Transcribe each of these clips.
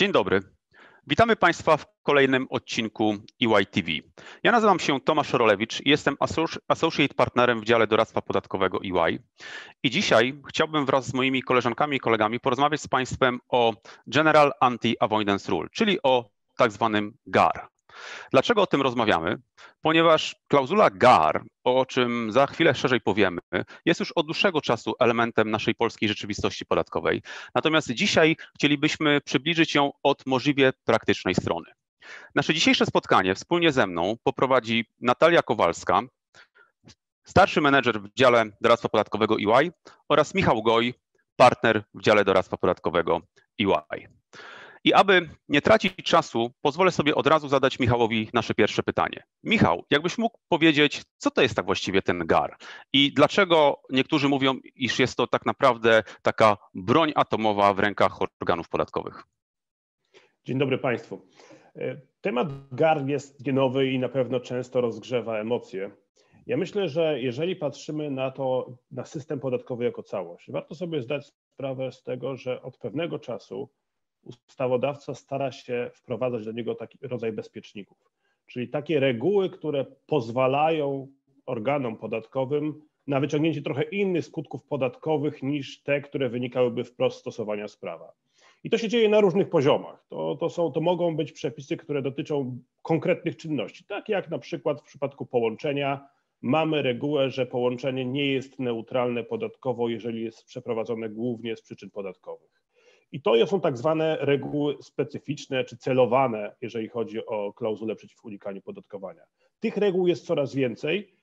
Dzień dobry. Witamy Państwa w kolejnym odcinku EY TV. Ja nazywam się Tomasz Rolewicz i jestem Associate Partnerem w dziale doradztwa podatkowego EY. I dzisiaj chciałbym wraz z moimi koleżankami i kolegami porozmawiać z Państwem o General Anti-Avoidance Rule, czyli o tak zwanym GAR. Dlaczego o tym rozmawiamy? Ponieważ klauzula GAR, o czym za chwilę szerzej powiemy, jest już od dłuższego czasu elementem naszej polskiej rzeczywistości podatkowej. Natomiast dzisiaj chcielibyśmy przybliżyć ją od możliwie praktycznej strony. Nasze dzisiejsze spotkanie wspólnie ze mną poprowadzi Natalia Kowalska, starszy menedżer w dziale doradztwa podatkowego EY oraz Michał Goj, partner w dziale doradztwa podatkowego EY. I aby nie tracić czasu, pozwolę sobie od razu zadać Michałowi nasze pierwsze pytanie. Michał, jakbyś mógł powiedzieć, co to jest tak właściwie ten GAR i dlaczego niektórzy mówią, iż jest to tak naprawdę taka broń atomowa w rękach organów podatkowych? Dzień dobry Państwu. E, temat GAR jest nowy i na pewno często rozgrzewa emocje. Ja myślę, że jeżeli patrzymy na to, na system podatkowy jako całość, warto sobie zdać sprawę z tego, że od pewnego czasu ustawodawca stara się wprowadzać do niego taki rodzaj bezpieczników, czyli takie reguły, które pozwalają organom podatkowym na wyciągnięcie trochę innych skutków podatkowych niż te, które wynikałyby wprost stosowania sprawa. I to się dzieje na różnych poziomach. To, to, są, to mogą być przepisy, które dotyczą konkretnych czynności, tak jak na przykład w przypadku połączenia mamy regułę, że połączenie nie jest neutralne podatkowo, jeżeli jest przeprowadzone głównie z przyczyn podatkowych. I to są tak zwane reguły specyficzne czy celowane, jeżeli chodzi o klauzulę przeciw unikaniu podatkowania. Tych reguł jest coraz więcej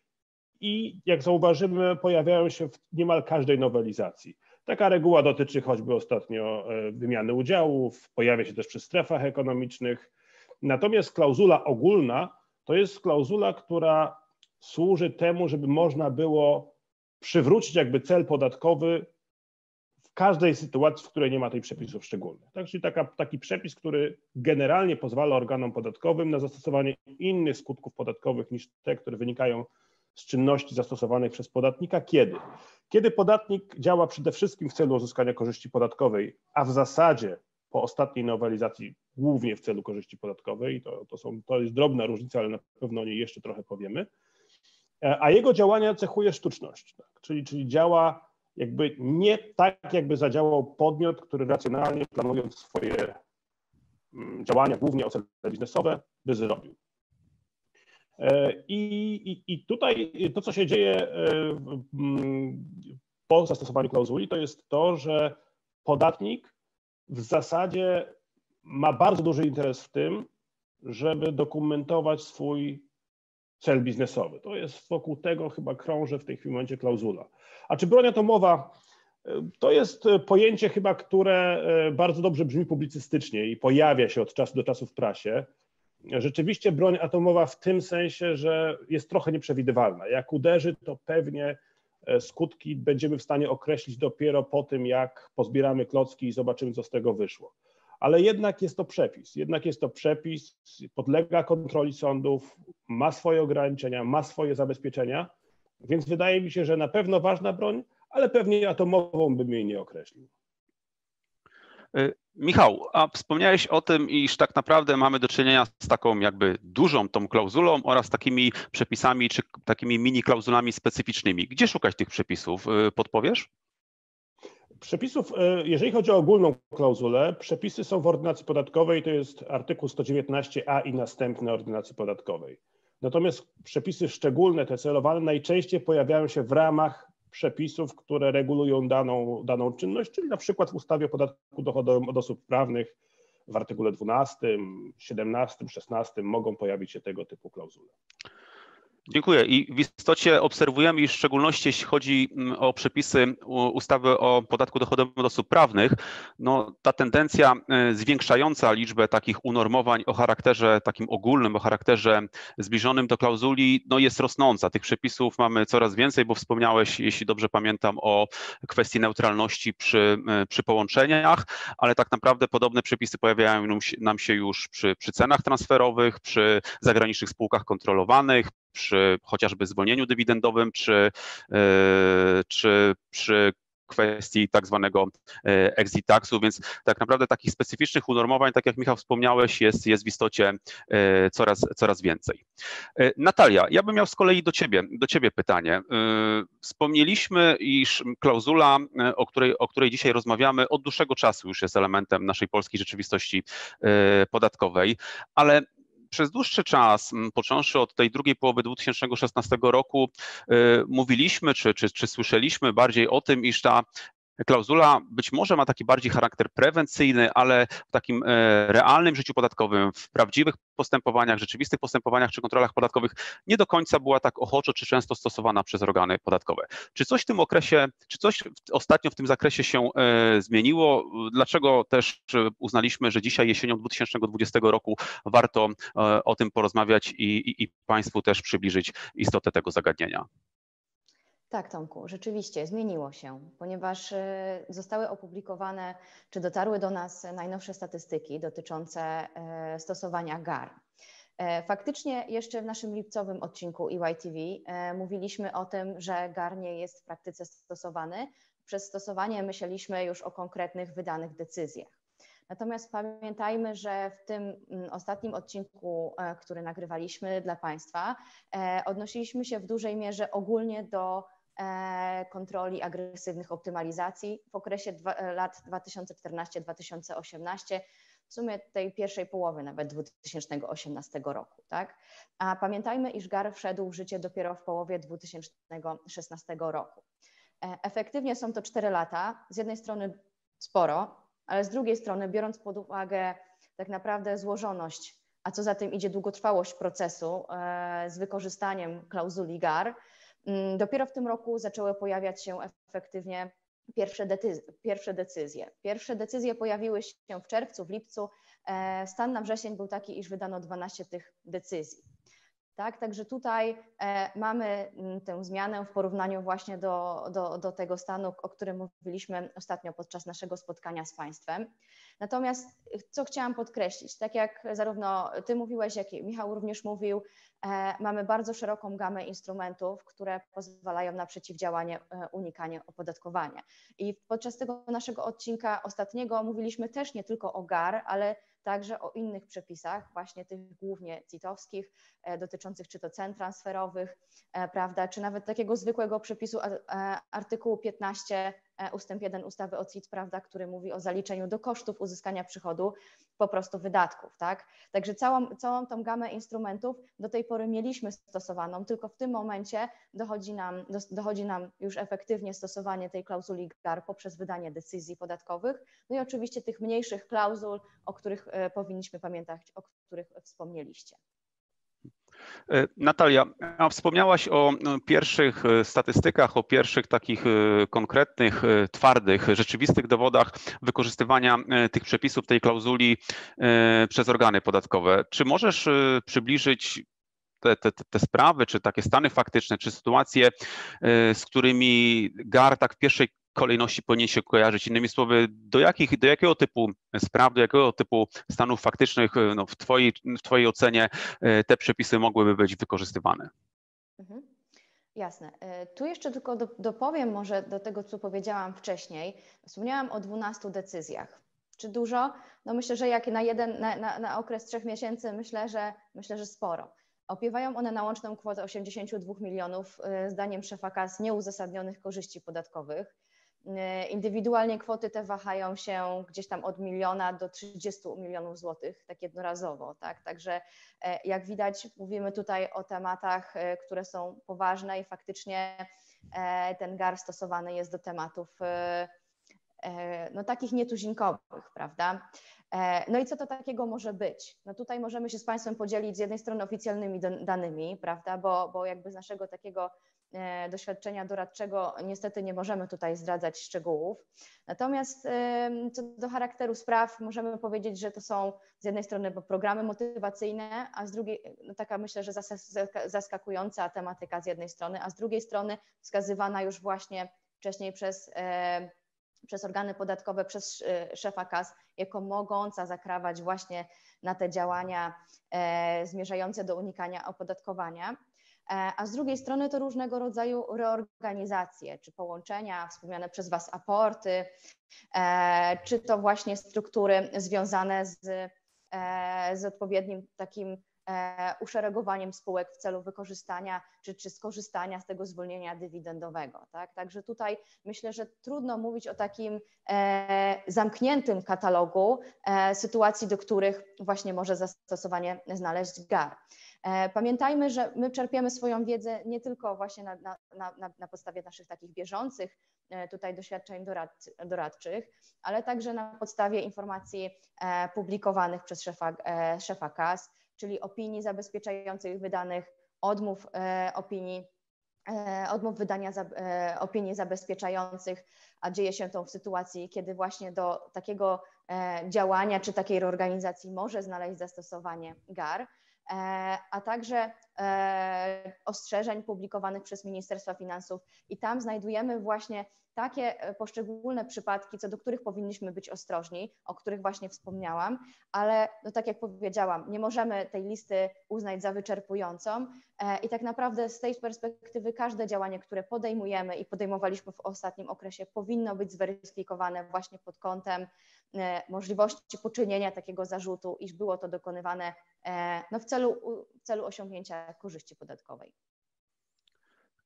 i jak zauważymy, pojawiają się w niemal każdej nowelizacji. Taka reguła dotyczy choćby ostatnio e, wymiany udziałów, pojawia się też przy strefach ekonomicznych. Natomiast klauzula ogólna to jest klauzula, która służy temu, żeby można było przywrócić jakby cel podatkowy każdej sytuacji, w której nie ma tej przepisów szczególnych. Tak, czyli taka, taki przepis, który generalnie pozwala organom podatkowym na zastosowanie innych skutków podatkowych niż te, które wynikają z czynności zastosowanych przez podatnika. Kiedy? Kiedy podatnik działa przede wszystkim w celu uzyskania korzyści podatkowej, a w zasadzie po ostatniej nowelizacji głównie w celu korzyści podatkowej, to, to, są, to jest drobna różnica, ale na pewno o niej jeszcze trochę powiemy, e, a jego działania cechuje sztuczność, tak? czyli, czyli działa jakby nie tak, jakby zadziałał podmiot, który racjonalnie planując swoje mm, działania, głównie o cele biznesowe, by zrobił. E, I, i, I tutaj to, co się dzieje e, mm, po zastosowaniu klauzuli, to jest to, że podatnik w zasadzie ma bardzo duży interes w tym, żeby dokumentować swój cel biznesowy. To jest wokół tego chyba krąży w tej chwili momencie klauzula. A czy broń atomowa e, to jest e, pojęcie chyba, które e, bardzo dobrze brzmi publicystycznie i pojawia się od czasu do czasu w prasie. Rzeczywiście broń atomowa w tym sensie, że jest trochę nieprzewidywalna. Jak uderzy, to pewnie skutki będziemy w stanie określić dopiero po tym, jak pozbieramy klocki i zobaczymy, co z tego wyszło ale jednak jest to przepis. Jednak jest to przepis, podlega kontroli sądów, ma swoje ograniczenia, ma swoje zabezpieczenia, więc wydaje mi się, że na pewno ważna broń, ale pewnie atomową bym jej nie określił. Y, Michał, a wspomniałeś o tym, iż tak naprawdę mamy do czynienia z taką jakby dużą tą klauzulą oraz takimi przepisami czy takimi mini klauzulami specyficznymi. Gdzie szukać tych przepisów? Y, podpowiesz? Przepisów, e, jeżeli chodzi o ogólną klauzulę, przepisy są w ordynacji podatkowej, to jest artykuł 119a i następne ordynacji podatkowej. Natomiast przepisy szczególne, te celowane, najczęściej pojawiają się w ramach przepisów, które regulują daną, daną czynność, czyli na przykład w ustawie o podatku dochodowym od osób prawnych w artykule 12, 17, 16 mogą pojawić się tego typu klauzule. Dziękuję. I w istocie obserwujemy, iż w szczególności jeśli chodzi mm, o przepisy ustawy o podatku dochodowym od osób prawnych, no, ta tendencja y, zwiększająca liczbę takich unormowań o charakterze takim ogólnym, o charakterze zbliżonym do klauzuli, no, jest rosnąca. Tych przepisów mamy coraz więcej, bo wspomniałeś, jeśli dobrze pamiętam, o kwestii neutralności przy, y, przy połączeniach, ale tak naprawdę podobne przepisy pojawiają nam się już przy, przy cenach transferowych, przy zagranicznych spółkach kontrolowanych, przy chociażby zwolnieniu dywidendowym, czy, e, czy przy kwestii tak zwanego exit taxu, więc tak naprawdę takich specyficznych unormowań, tak jak Michał wspomniałeś, jest, jest w istocie coraz, coraz więcej. Natalia, ja bym miał z kolei do ciebie, do ciebie pytanie. Wspomnieliśmy, iż klauzula, o której, o której dzisiaj rozmawiamy, od dłuższego czasu już jest elementem naszej polskiej rzeczywistości podatkowej, ale przez dłuższy czas, począwszy od tej drugiej połowy 2016 roku, y, mówiliśmy czy, czy, czy słyszeliśmy bardziej o tym, iż ta Klauzula być może ma taki bardziej charakter prewencyjny, ale w takim e, realnym życiu podatkowym, w prawdziwych postępowaniach, rzeczywistych postępowaniach czy kontrolach podatkowych nie do końca była tak ochoczo czy często stosowana przez organy podatkowe. Czy coś w tym okresie, czy coś ostatnio w tym zakresie się e, zmieniło? Dlaczego też uznaliśmy, że dzisiaj jesienią 2020 roku warto e, o tym porozmawiać i, i, i Państwu też przybliżyć istotę tego zagadnienia? Tak, Tomku, rzeczywiście zmieniło się, ponieważ y, zostały opublikowane, czy dotarły do nas najnowsze statystyki dotyczące y, stosowania GAR. E, faktycznie jeszcze w naszym lipcowym odcinku EYTV e, mówiliśmy o tym, że GAR nie jest w praktyce stosowany. Przez stosowanie myśleliśmy już o konkretnych wydanych decyzjach. Natomiast pamiętajmy, że w tym mm, ostatnim odcinku, e, który nagrywaliśmy dla Państwa, odnosiliśmy się w dużej mierze ogólnie do E, kontroli agresywnych optymalizacji w okresie e, lat 2014-2018, w sumie tej pierwszej połowy nawet 2018 roku. Tak? A pamiętajmy, iż GAR wszedł w życie dopiero w połowie 2016 roku. E, efektywnie są to 4 lata, z jednej strony sporo, ale z drugiej strony, biorąc pod uwagę tak naprawdę złożoność, a co za tym idzie długotrwałość procesu z wykorzystaniem klauzuli GAR, dopiero w tym roku zaczęły pojawiać się efektywnie pierwsze, decyzje. Pierwsze decyzje, pierwsze decyzje pojawiły się w czerwcu, w lipcu. E, stan na wrzesień był taki, iż wydano 12 tych decyzji. Tak, także tutaj e, mamy mm, tę zmianę w porównaniu właśnie do, do, do tego stanu, o którym mówiliśmy ostatnio podczas naszego spotkania z Państwem. Natomiast co chciałam podkreślić, tak jak zarówno Ty mówiłeś, jak i Michał również mówił, e, mamy bardzo szeroką gamę instrumentów, które pozwalają na przeciwdziałanie, e, unikanie opodatkowania. I podczas tego naszego odcinka ostatniego mówiliśmy też nie tylko o GAR, ale także o innych przepisach, właśnie tych głównie CIT-owskich, e, dotyczących czy to cen transferowych, e, prawda, czy nawet takiego zwykłego przepisu e, artykułu 15 ustęp 1 ustawy o CIT, prawda, który mówi o zaliczeniu do kosztów uzyskania przychodu po prostu wydatków, tak? Także całą, całą tą gamę instrumentów do tej pory mieliśmy stosowaną, tylko w tym momencie dochodzi nam, dochodzi nam już efektywnie stosowanie tej klauzuli GAR poprzez wydanie decyzji podatkowych, no i oczywiście tych mniejszych klauzul, o których e, powinniśmy pamiętać, o których wspomnieliście. E, Natalia, a wspomniałaś o no, pierwszych e, statystykach, o pierwszych takich e, konkretnych, twardych, rzeczywistych dowodach wykorzystywania tych przepisów, tej klauzuli przez organy podatkowe. Czy możesz przybliżyć te, te, te, sprawy, czy takie stany faktyczne, czy sytuacje, z którymi GAR tak w pierwszej kolejności powinien się kojarzyć. Innymi słowy, do, jakich, do jakiego typu spraw, do jakiego typu stanów faktycznych no, w, twojej, w Twojej ocenie e, te przepisy mogłyby być wykorzystywane? Mhm. Jasne. E, tu jeszcze tylko dopowiem może do tego, co powiedziałam wcześniej. Wspomniałam o 12 decyzjach. Czy dużo? No myślę, że jak na jeden, na, na, na okres trzech miesięcy, myślę, że myślę, że sporo. Opiewają one na łączną kwotę 82 milionów, e, zdaniem szefa KAS, nieuzasadnionych korzyści podatkowych. E, indywidualnie kwoty te wahają się gdzieś tam od miliona do 30 milionów złotych, tak jednorazowo. Tak? Także e, jak widać, mówimy tutaj o tematach, e, które są poważne i faktycznie ten GAR stosowany jest do tematów no, takich nietuzinkowych, prawda? No i co to takiego może być? No tutaj możemy się z Państwem podzielić z jednej strony oficjalnymi danymi, prawda, bo, bo jakby z naszego takiego E, doświadczenia doradczego niestety nie możemy tutaj zdradzać szczegółów. Natomiast co do charakteru spraw, możemy powiedzieć, że to są z jednej strony programy motywacyjne, a z drugiej no taka myślę, że zaskakująca tematyka z jednej strony, a z drugiej strony wskazywana już właśnie wcześniej przez, e, przez organy podatkowe, przez e, szefa KAS, jako mogąca zakrawać właśnie na te działania zmierzające do unikania opodatkowania. A z drugiej strony to różnego rodzaju reorganizacje, czy połączenia, wspomniane przez Was aporty, czy to właśnie struktury związane z, z odpowiednim takim E, uszeregowaniem spółek w celu wykorzystania czy, czy skorzystania z tego zwolnienia dywidendowego. Tak? Także tutaj myślę, że trudno mówić o takim e, zamkniętym katalogu e, sytuacji, do których właśnie może zastosowanie znaleźć GAR. Pamiętajmy, że my czerpiemy swoją wiedzę nie tylko właśnie na, na, na, na podstawie naszych takich bieżących tutaj doświadczeń dorad, doradczych, ale także na podstawie informacji publikowanych przez szefa, szefa KAS, czyli opinii zabezpieczających wydanych, odmów e, opinii, e, odmów wydania e, opinii zabezpieczających, a dzieje się to w sytuacji, kiedy właśnie do takiego działania czy takiej reorganizacji może znaleźć zastosowanie GAR, a także ostrzeżeń publikowanych przez Ministerstwo Finansów. I tam znajdujemy właśnie takie e, poszczególne przypadki, co do których powinniśmy być ostrożni, o których właśnie wspomniałam, ale no tak jak powiedziałam, nie możemy tej listy uznać za wyczerpującą. E, i tak naprawdę z tej perspektywy każde działanie, które podejmujemy i podejmowaliśmy w ostatnim okresie, powinno być zweryfikowane właśnie pod kątem e, możliwości poczynienia takiego zarzutu, iż było to dokonywane no, w, celu, w celu osiągnięcia korzyści podatkowej.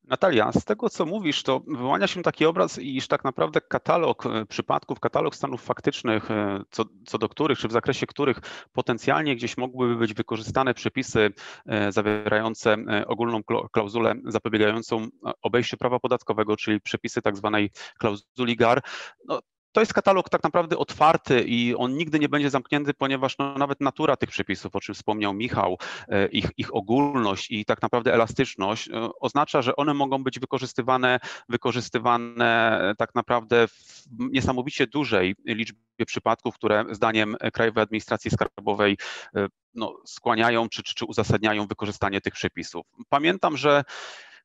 Natalia, z tego co mówisz, to wyłania się taki obraz, iż tak naprawdę katalog e, przypadków, katalog stanów faktycznych, e, co, co, do których, czy w zakresie których potencjalnie gdzieś mogłyby być wykorzystane przepisy e, zawierające ogólną klauzulę zapobiegającą obejściu prawa podatkowego, czyli przepisy tak zwanej klauzuli GAR, no, to jest katalog tak naprawdę otwarty i on nigdy nie będzie zamknięty, ponieważ no, nawet natura tych przepisów, o czym wspomniał Michał, e, ich, ich ogólność i tak naprawdę elastyczność e, oznacza, że one mogą być wykorzystywane, wykorzystywane e, tak naprawdę w niesamowicie dużej liczbie przypadków, które zdaniem Krajowej Administracji Skarbowej no, skłaniają czy, czy, czy uzasadniają wykorzystanie tych przepisów. Pamiętam, że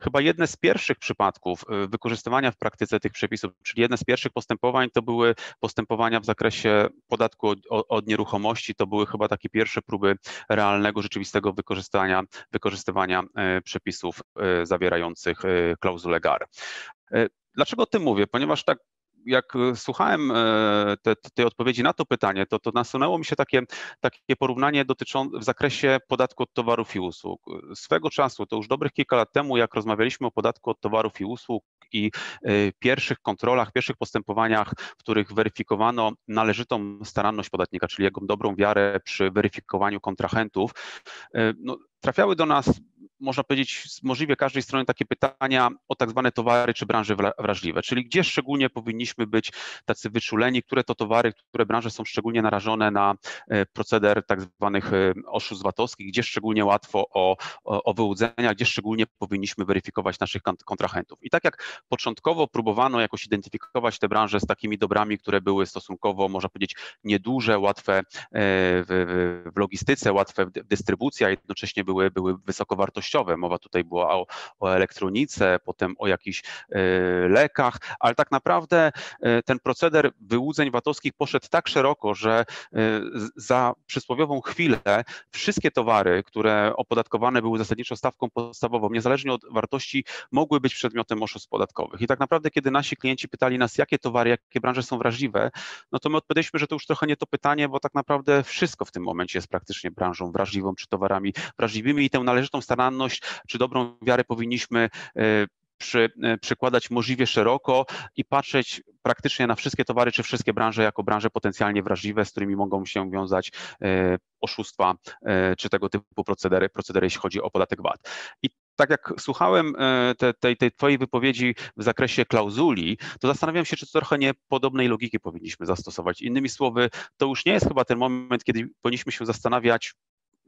Chyba jedne z pierwszych przypadków y, wykorzystywania w praktyce tych przepisów, czyli jedne z pierwszych postępowań to były postępowania w zakresie podatku od, od nieruchomości, to były chyba takie pierwsze próby realnego, rzeczywistego wykorzystania, wykorzystywania y, przepisów y, zawierających klauzulę GAR. Dlaczego o tym mówię? Ponieważ tak jak e, słuchałem e, te, tej odpowiedzi na to pytanie, to, to nasunęło mi się takie, takie porównanie dotyczące w zakresie podatku od towarów i usług. Swego czasu, to już dobrych kilka lat temu, jak rozmawialiśmy o podatku od towarów i usług i e, pierwszych kontrolach, pierwszych postępowaniach, w których weryfikowano należytą staranność podatnika, czyli jego dobrą wiarę przy weryfikowaniu kontrahentów, no, trafiały do nas można powiedzieć, z możliwie każdej strony takie pytania o tak zwane towary czy branże wrażliwe, czyli gdzie szczególnie powinniśmy być tacy wyczuleni, które to towary, które branże są szczególnie narażone na e, proceder tak zwanych e, oszustw VAT-owskich, gdzie szczególnie łatwo o, o, o wyłudzenia, gdzie szczególnie powinniśmy weryfikować naszych kontrahentów. I tak jak początkowo próbowano jakoś identyfikować te branże z takimi dobrami, które były stosunkowo, można powiedzieć, nieduże, łatwe e, w, w logistyce, łatwe w dystrybucji, a jednocześnie były, były wysoko Mowa tutaj była o, o elektronice, potem o jakichś e, lekach, ale tak naprawdę e, ten proceder wyłudzeń VAT-owskich poszedł tak szeroko, że e, za przysłowiową chwilę wszystkie towary, które opodatkowane były zasadniczo stawką podstawową, niezależnie od wartości, mogły być przedmiotem oszustw podatkowych. I tak naprawdę, kiedy nasi klienci pytali nas, jakie towary, jakie branże są wrażliwe, no to my odpowiedzieliśmy, że to już trochę nie to pytanie, bo tak naprawdę wszystko w tym momencie jest praktycznie branżą wrażliwą czy towarami wrażliwymi i tę należytą staranność czy dobrą wiarę powinniśmy e, przy, e, przykładać możliwie szeroko i patrzeć praktycznie na wszystkie towary czy wszystkie branże jako branże potencjalnie wrażliwe, z którymi mogą się wiązać e, oszustwa czy tego typu procedery, procedery jeśli chodzi o podatek VAT. I tak jak słuchałem te, tej, tej Twojej wypowiedzi w zakresie klauzuli, to zastanawiam się, czy trochę nie podobnej logiki powinniśmy zastosować. Innymi słowy, to już nie jest chyba ten moment, kiedy powinniśmy się zastanawiać,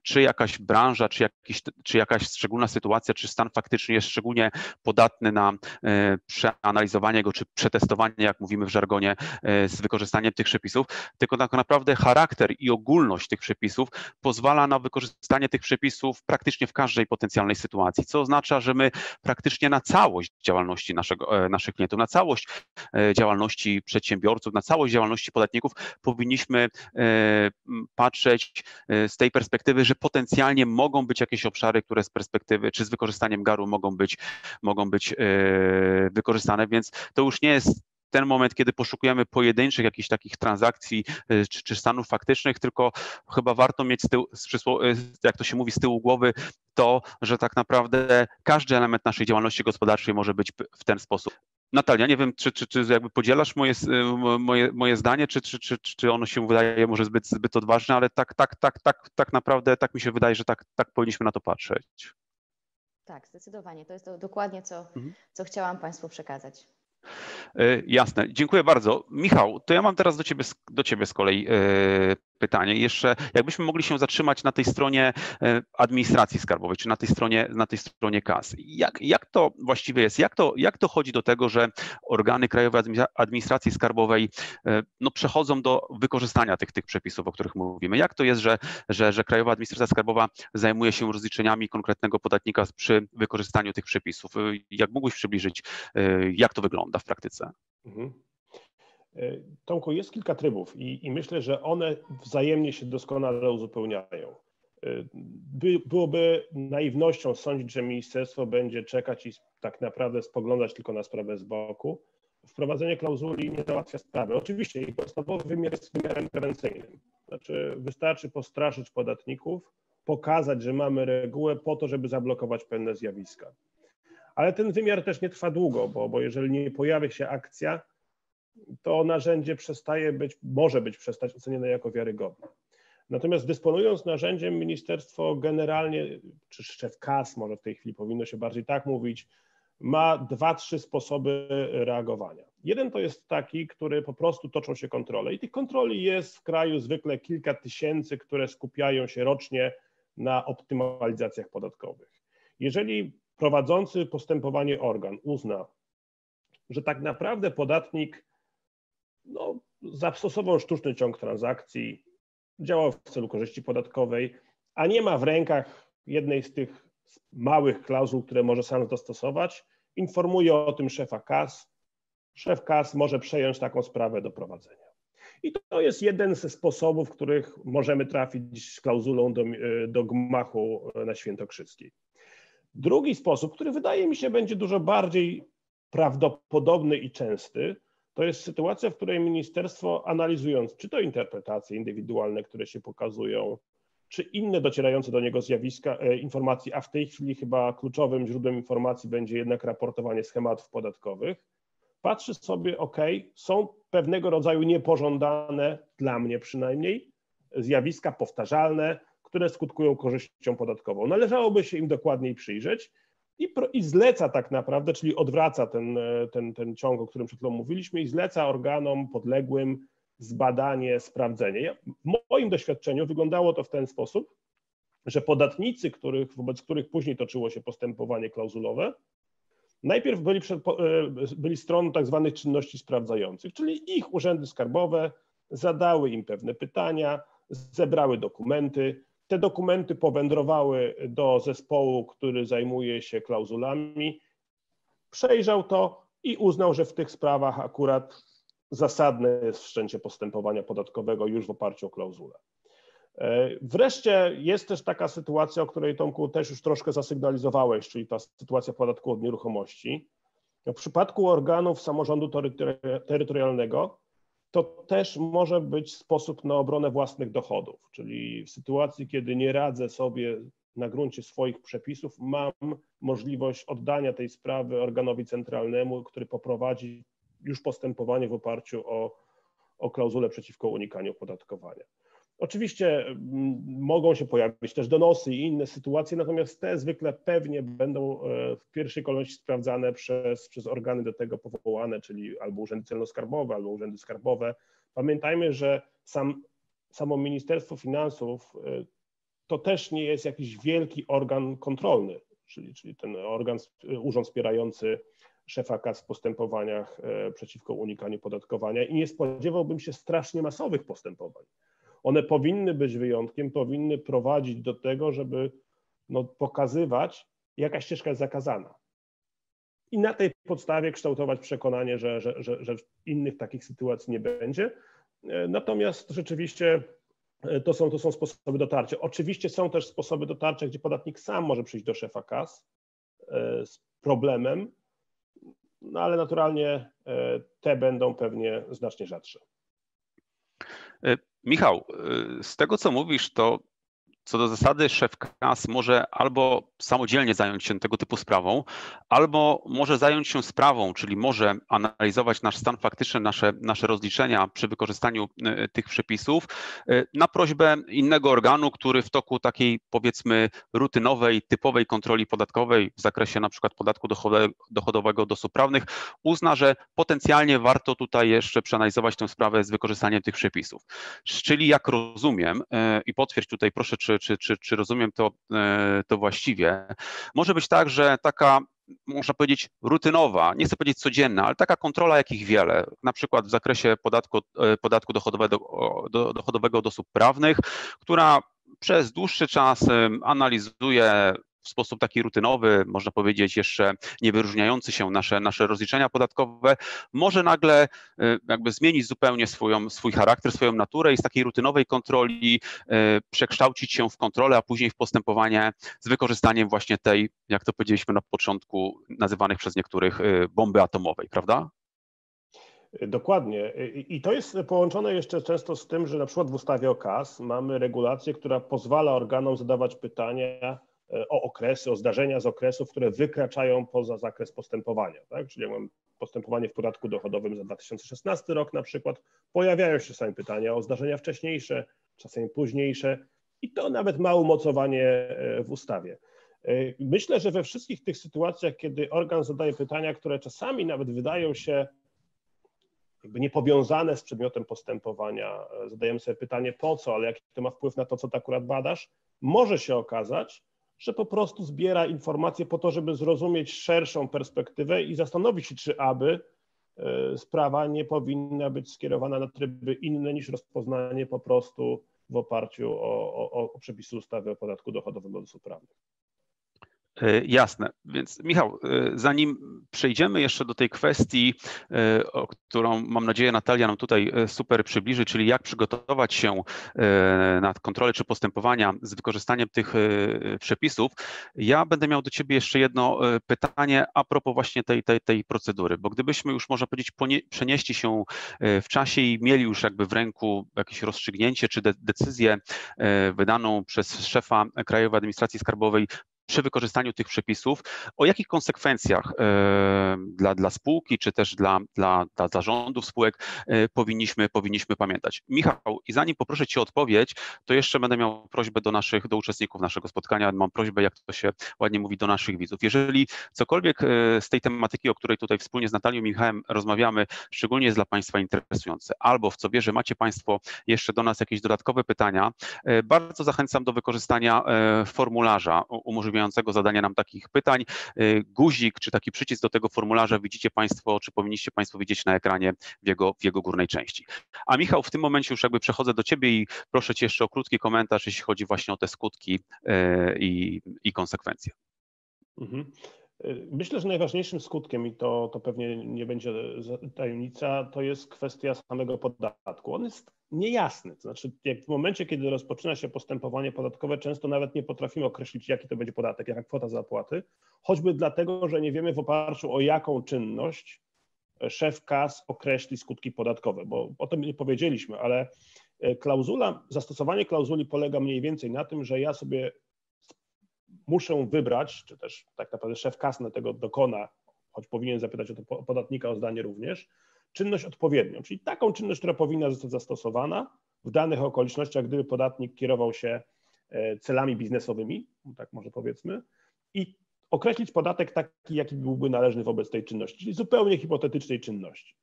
czy jakaś branża, czy, jakiś, czy jakaś szczególna sytuacja, czy stan faktyczny jest szczególnie podatny na e, przeanalizowanie go, czy przetestowanie, jak mówimy w żargonie, e, z wykorzystaniem tych przepisów, tylko tak naprawdę charakter i ogólność tych przepisów pozwala na wykorzystanie tych przepisów praktycznie w każdej potencjalnej sytuacji, co oznacza, że my praktycznie na całość działalności naszego, e, naszych klientów, na całość działalności przedsiębiorców, na całość działalności podatników powinniśmy patrzeć z tej perspektywy, że potencjalnie mogą być jakieś obszary, które z perspektywy czy z wykorzystaniem garu mogą być, mogą być wykorzystane, więc to już nie jest ten moment, kiedy poszukujemy pojedynczych jakichś takich transakcji y, czy, czy stanów faktycznych, tylko chyba warto mieć z tyłu, y, jak to się mówi, z tyłu głowy to, że tak naprawdę każdy element naszej działalności gospodarczej może być w ten sposób. Natalia, nie wiem, czy, czy, czy jakby podzielasz moje, y, moje, moje zdanie, czy, czy, czy, czy ono się wydaje może zbyt, zbyt odważne, ale tak, tak, tak, tak, tak naprawdę tak mi się wydaje, że tak, tak powinniśmy na to patrzeć. Tak, zdecydowanie. To jest to dokładnie, co, mhm. co chciałam Państwu przekazać. E, jasne, dziękuję bardzo. Michał, to ja mam teraz do ciebie, do ciebie z kolei e, pytanie. Jeszcze jakbyśmy mogli się zatrzymać na tej stronie e, administracji skarbowej, czy na tej stronie, na tej stronie KAS. Jak, jak to właściwie jest? Jak to, jak dochodzi do tego, że organy Krajowej Administracji Skarbowej no, przechodzą do wykorzystania tych, tych przepisów, o których mówimy? Jak to jest, że, że, że Krajowa Administracja Skarbowa zajmuje się rozliczeniami konkretnego podatnika przy wykorzystaniu tych przepisów? Jak mógłbyś przybliżyć, jak to wygląda w praktyce? Mhm. E, Tomku, jest kilka trybów i, i, myślę, że one wzajemnie się doskonale uzupełniają. E, by, byłoby naiwnością sądzić, że ministerstwo będzie czekać i tak naprawdę spoglądać tylko na sprawę z boku. Wprowadzenie klauzuli nie załatwia sprawy. Oczywiście jej podstawowy wymiar jest wymiarem prewencyjnym. Znaczy wystarczy postraszyć podatników, pokazać, że mamy regułę po to, żeby zablokować pewne zjawiska. Ale ten wymiar też nie trwa długo, bo, bo jeżeli nie pojawia się akcja, to narzędzie przestaje być, może być przestać ocenione jako wiarygodne. Natomiast dysponując narzędziem, ministerstwo generalnie, czy szef KAS, może w tej chwili powinno się bardziej tak mówić, ma dwa, trzy sposoby reagowania. Jeden to jest taki, który po prostu toczą się kontrole i tych kontroli jest w kraju zwykle kilka tysięcy, które skupiają się rocznie na optymalizacjach podatkowych. Jeżeli prowadzący postępowanie organ uzna, że tak naprawdę podatnik no, zastosował sztuczny ciąg transakcji, działał w celu korzyści podatkowej, a nie ma w rękach jednej z tych małych klauzul, które może sam zastosować, informuje o tym szefa KAS. Szef KAS może przejąć taką sprawę do prowadzenia. I to jest jeden ze sposobów, w których możemy trafić z klauzulą do, do gmachu na Świętokrzyskiej. Drugi sposób, który wydaje mi się będzie dużo bardziej prawdopodobny i częsty, to jest sytuacja, w której ministerstwo analizując, czy to interpretacje indywidualne, które się pokazują, czy inne docierające do niego zjawiska, e, informacji, a w tej chwili chyba kluczowym źródłem informacji będzie jednak raportowanie schematów podatkowych, patrzy sobie, ok, są pewnego rodzaju niepożądane, dla mnie przynajmniej, zjawiska powtarzalne, które skutkują korzyścią podatkową. Należałoby się im dokładniej przyjrzeć i, i zleca tak naprawdę, czyli odwraca ten, ten, ten ciąg, o którym przed chwilą mówiliśmy, i zleca organom podległym zbadanie, sprawdzenie. W moim doświadczeniu wyglądało to w ten sposób, że podatnicy, których, wobec których później toczyło się postępowanie klauzulowe, najpierw byli, przed, e, byli stroną tak zwanych czynności sprawdzających, czyli ich urzędy skarbowe zadały im pewne pytania, zebrały dokumenty, te dokumenty powędrowały do zespołu, który zajmuje się klauzulami, przejrzał to i uznał, że w tych sprawach akurat zasadne jest wszczęcie postępowania podatkowego już w oparciu o klauzulę. E, wreszcie jest też taka sytuacja, o której Tomku też już troszkę zasygnalizowałeś, czyli ta sytuacja podatku od nieruchomości. W przypadku organów samorządu terytorialnego to też może być sposób na obronę własnych dochodów, czyli w sytuacji, kiedy nie radzę sobie na gruncie swoich przepisów, mam możliwość oddania tej sprawy organowi centralnemu, który poprowadzi już postępowanie w oparciu o, o klauzulę przeciwko unikaniu opodatkowania. Oczywiście mm, mogą się pojawić też donosy i inne sytuacje, natomiast te zwykle pewnie będą e, w pierwszej kolejności sprawdzane przez, przez organy do tego powołane, czyli albo urzędy celno-skarbowe, albo urzędy skarbowe. Pamiętajmy, że sam, samo Ministerstwo Finansów e, to też nie jest jakiś wielki organ kontrolny, czyli, czyli ten organ, urząd wspierający szefa KAS w postępowaniach e, przeciwko unikaniu podatkowania i nie spodziewałbym się strasznie masowych postępowań one powinny być wyjątkiem, powinny prowadzić do tego, żeby no, pokazywać, jaka ścieżka jest zakazana. I na tej podstawie kształtować przekonanie, że, że, że, że innych takich sytuacji nie będzie. Natomiast rzeczywiście to są, to są sposoby dotarcia. Oczywiście są też sposoby dotarcia, gdzie podatnik sam może przyjść do szefa kas z problemem, no ale naturalnie te będą pewnie znacznie rzadsze. Michał, z tego co mówisz, to co do zasady szef KAS może albo samodzielnie zająć się tego typu sprawą, albo może zająć się sprawą, czyli może analizować nasz stan faktyczny, nasze, nasze rozliczenia przy wykorzystaniu e, tych przepisów e, na prośbę innego organu, który w toku takiej powiedzmy rutynowej, typowej kontroli podatkowej w zakresie na przykład podatku dochodowego do osób prawnych uzna, że potencjalnie warto tutaj jeszcze przeanalizować tę sprawę z wykorzystaniem tych przepisów. Czyli jak rozumiem e, i potwierdź tutaj proszę, czy czy, czy, czy rozumiem to, e, to właściwie. Może być tak, że taka można powiedzieć, rutynowa, nie chcę powiedzieć codzienna, ale taka kontrola, jakich wiele, na przykład w zakresie podatku, e, podatku dochodowego, dochodowego od osób prawnych, która przez dłuższy czas analizuje w sposób taki rutynowy, można powiedzieć jeszcze nie wyróżniający się nasze, nasze rozliczenia podatkowe, może nagle y, jakby zmienić zupełnie swoją, swój charakter, swoją naturę i z takiej rutynowej kontroli y, przekształcić się w kontrolę, a później w postępowanie z wykorzystaniem właśnie tej, jak to powiedzieliśmy na początku, nazywanych przez niektórych y, bomby atomowej, prawda? Dokładnie. I to jest połączone jeszcze często z tym, że na przykład w ustawie o KAS mamy regulację, która pozwala organom zadawać pytania o okresy, o zdarzenia z okresów, które wykraczają poza zakres postępowania. Tak? Czyli jak mam postępowanie w podatku dochodowym za 2016 rok na przykład, pojawiają się czasami pytania o zdarzenia wcześniejsze, czasami późniejsze i to nawet ma umocowanie e, w ustawie. E, myślę, że we wszystkich tych sytuacjach, kiedy organ zadaje pytania, które czasami nawet wydają się jakby niepowiązane z przedmiotem postępowania, e, zadajemy sobie pytanie po co, ale jaki to ma wpływ na to, co ty akurat badasz, może się okazać, że po prostu zbiera informacje po to, żeby zrozumieć szerszą perspektywę i zastanowić się, czy aby e, sprawa nie powinna być skierowana na tryby inne niż rozpoznanie po prostu w oparciu o, o, o przepisy ustawy o podatku dochodowym od osób prawnych. E, jasne. Więc Michał, e, zanim przejdziemy jeszcze do tej kwestii, e, o którą mam nadzieję Natalia nam tutaj super przybliży, czyli jak przygotować się na kontrolę czy postępowania z wykorzystaniem tych przepisów, ja będę miał do Ciebie jeszcze jedno pytanie a propos właśnie tej, tej, tej procedury, bo gdybyśmy już można powiedzieć przenieśli się w czasie i mieli już jakby w ręku jakieś rozstrzygnięcie czy de decyzję wydaną przez szefa Krajowej Administracji Skarbowej przy wykorzystaniu tych przepisów, o jakich konsekwencjach e, dla, dla spółki, czy też dla, dla, dla zarządów spółek e, powinniśmy, powinniśmy pamiętać. Michał, i zanim poproszę Cię o odpowiedź, to jeszcze będę miał prośbę do naszych, do uczestników naszego spotkania, mam prośbę, jak to się ładnie mówi, do naszych widzów. Jeżeli cokolwiek e, z tej tematyki, o której tutaj wspólnie z Natalią i Michałem rozmawiamy, szczególnie jest dla Państwa interesujące, albo w co wierzę macie Państwo jeszcze do nas jakieś dodatkowe pytania, bardzo zachęcam do wykorzystania formularza umożliwiającego umożliwiającego zadania nam takich pytań. Y, guzik czy taki przycisk do tego formularza widzicie Państwo, czy powinniście Państwo widzieć na ekranie w jego, w jego górnej części. A Michał, w tym momencie już jakby przechodzę do Ciebie i proszę Cię jeszcze o krótki komentarz, jeśli chodzi właśnie o te skutki y, i, i konsekwencje. Mhm. Myślę, że najważniejszym skutkiem, i to, to pewnie nie będzie tajemnica, to jest kwestia samego podatku. On jest niejasny. To znaczy, jak w momencie, kiedy rozpoczyna się postępowanie podatkowe, często nawet nie potrafimy określić, jaki to będzie podatek, jaka kwota zapłaty, choćby dlatego, że nie wiemy w oparciu o jaką czynność szef KAS określi skutki podatkowe, bo o tym nie powiedzieliśmy, ale e, klauzula, zastosowanie klauzuli polega mniej więcej na tym, że ja sobie muszę wybrać, czy też tak naprawdę szef KAS na tego dokona, choć powinien zapytać o to podatnika o zdanie również, czynność odpowiednią, czyli taką czynność, która powinna zostać zastosowana w danych okolicznościach, gdyby podatnik kierował się e, celami biznesowymi, tak może powiedzmy, i określić podatek taki, jaki byłby należny wobec tej czynności, czyli zupełnie hipotetycznej czynności.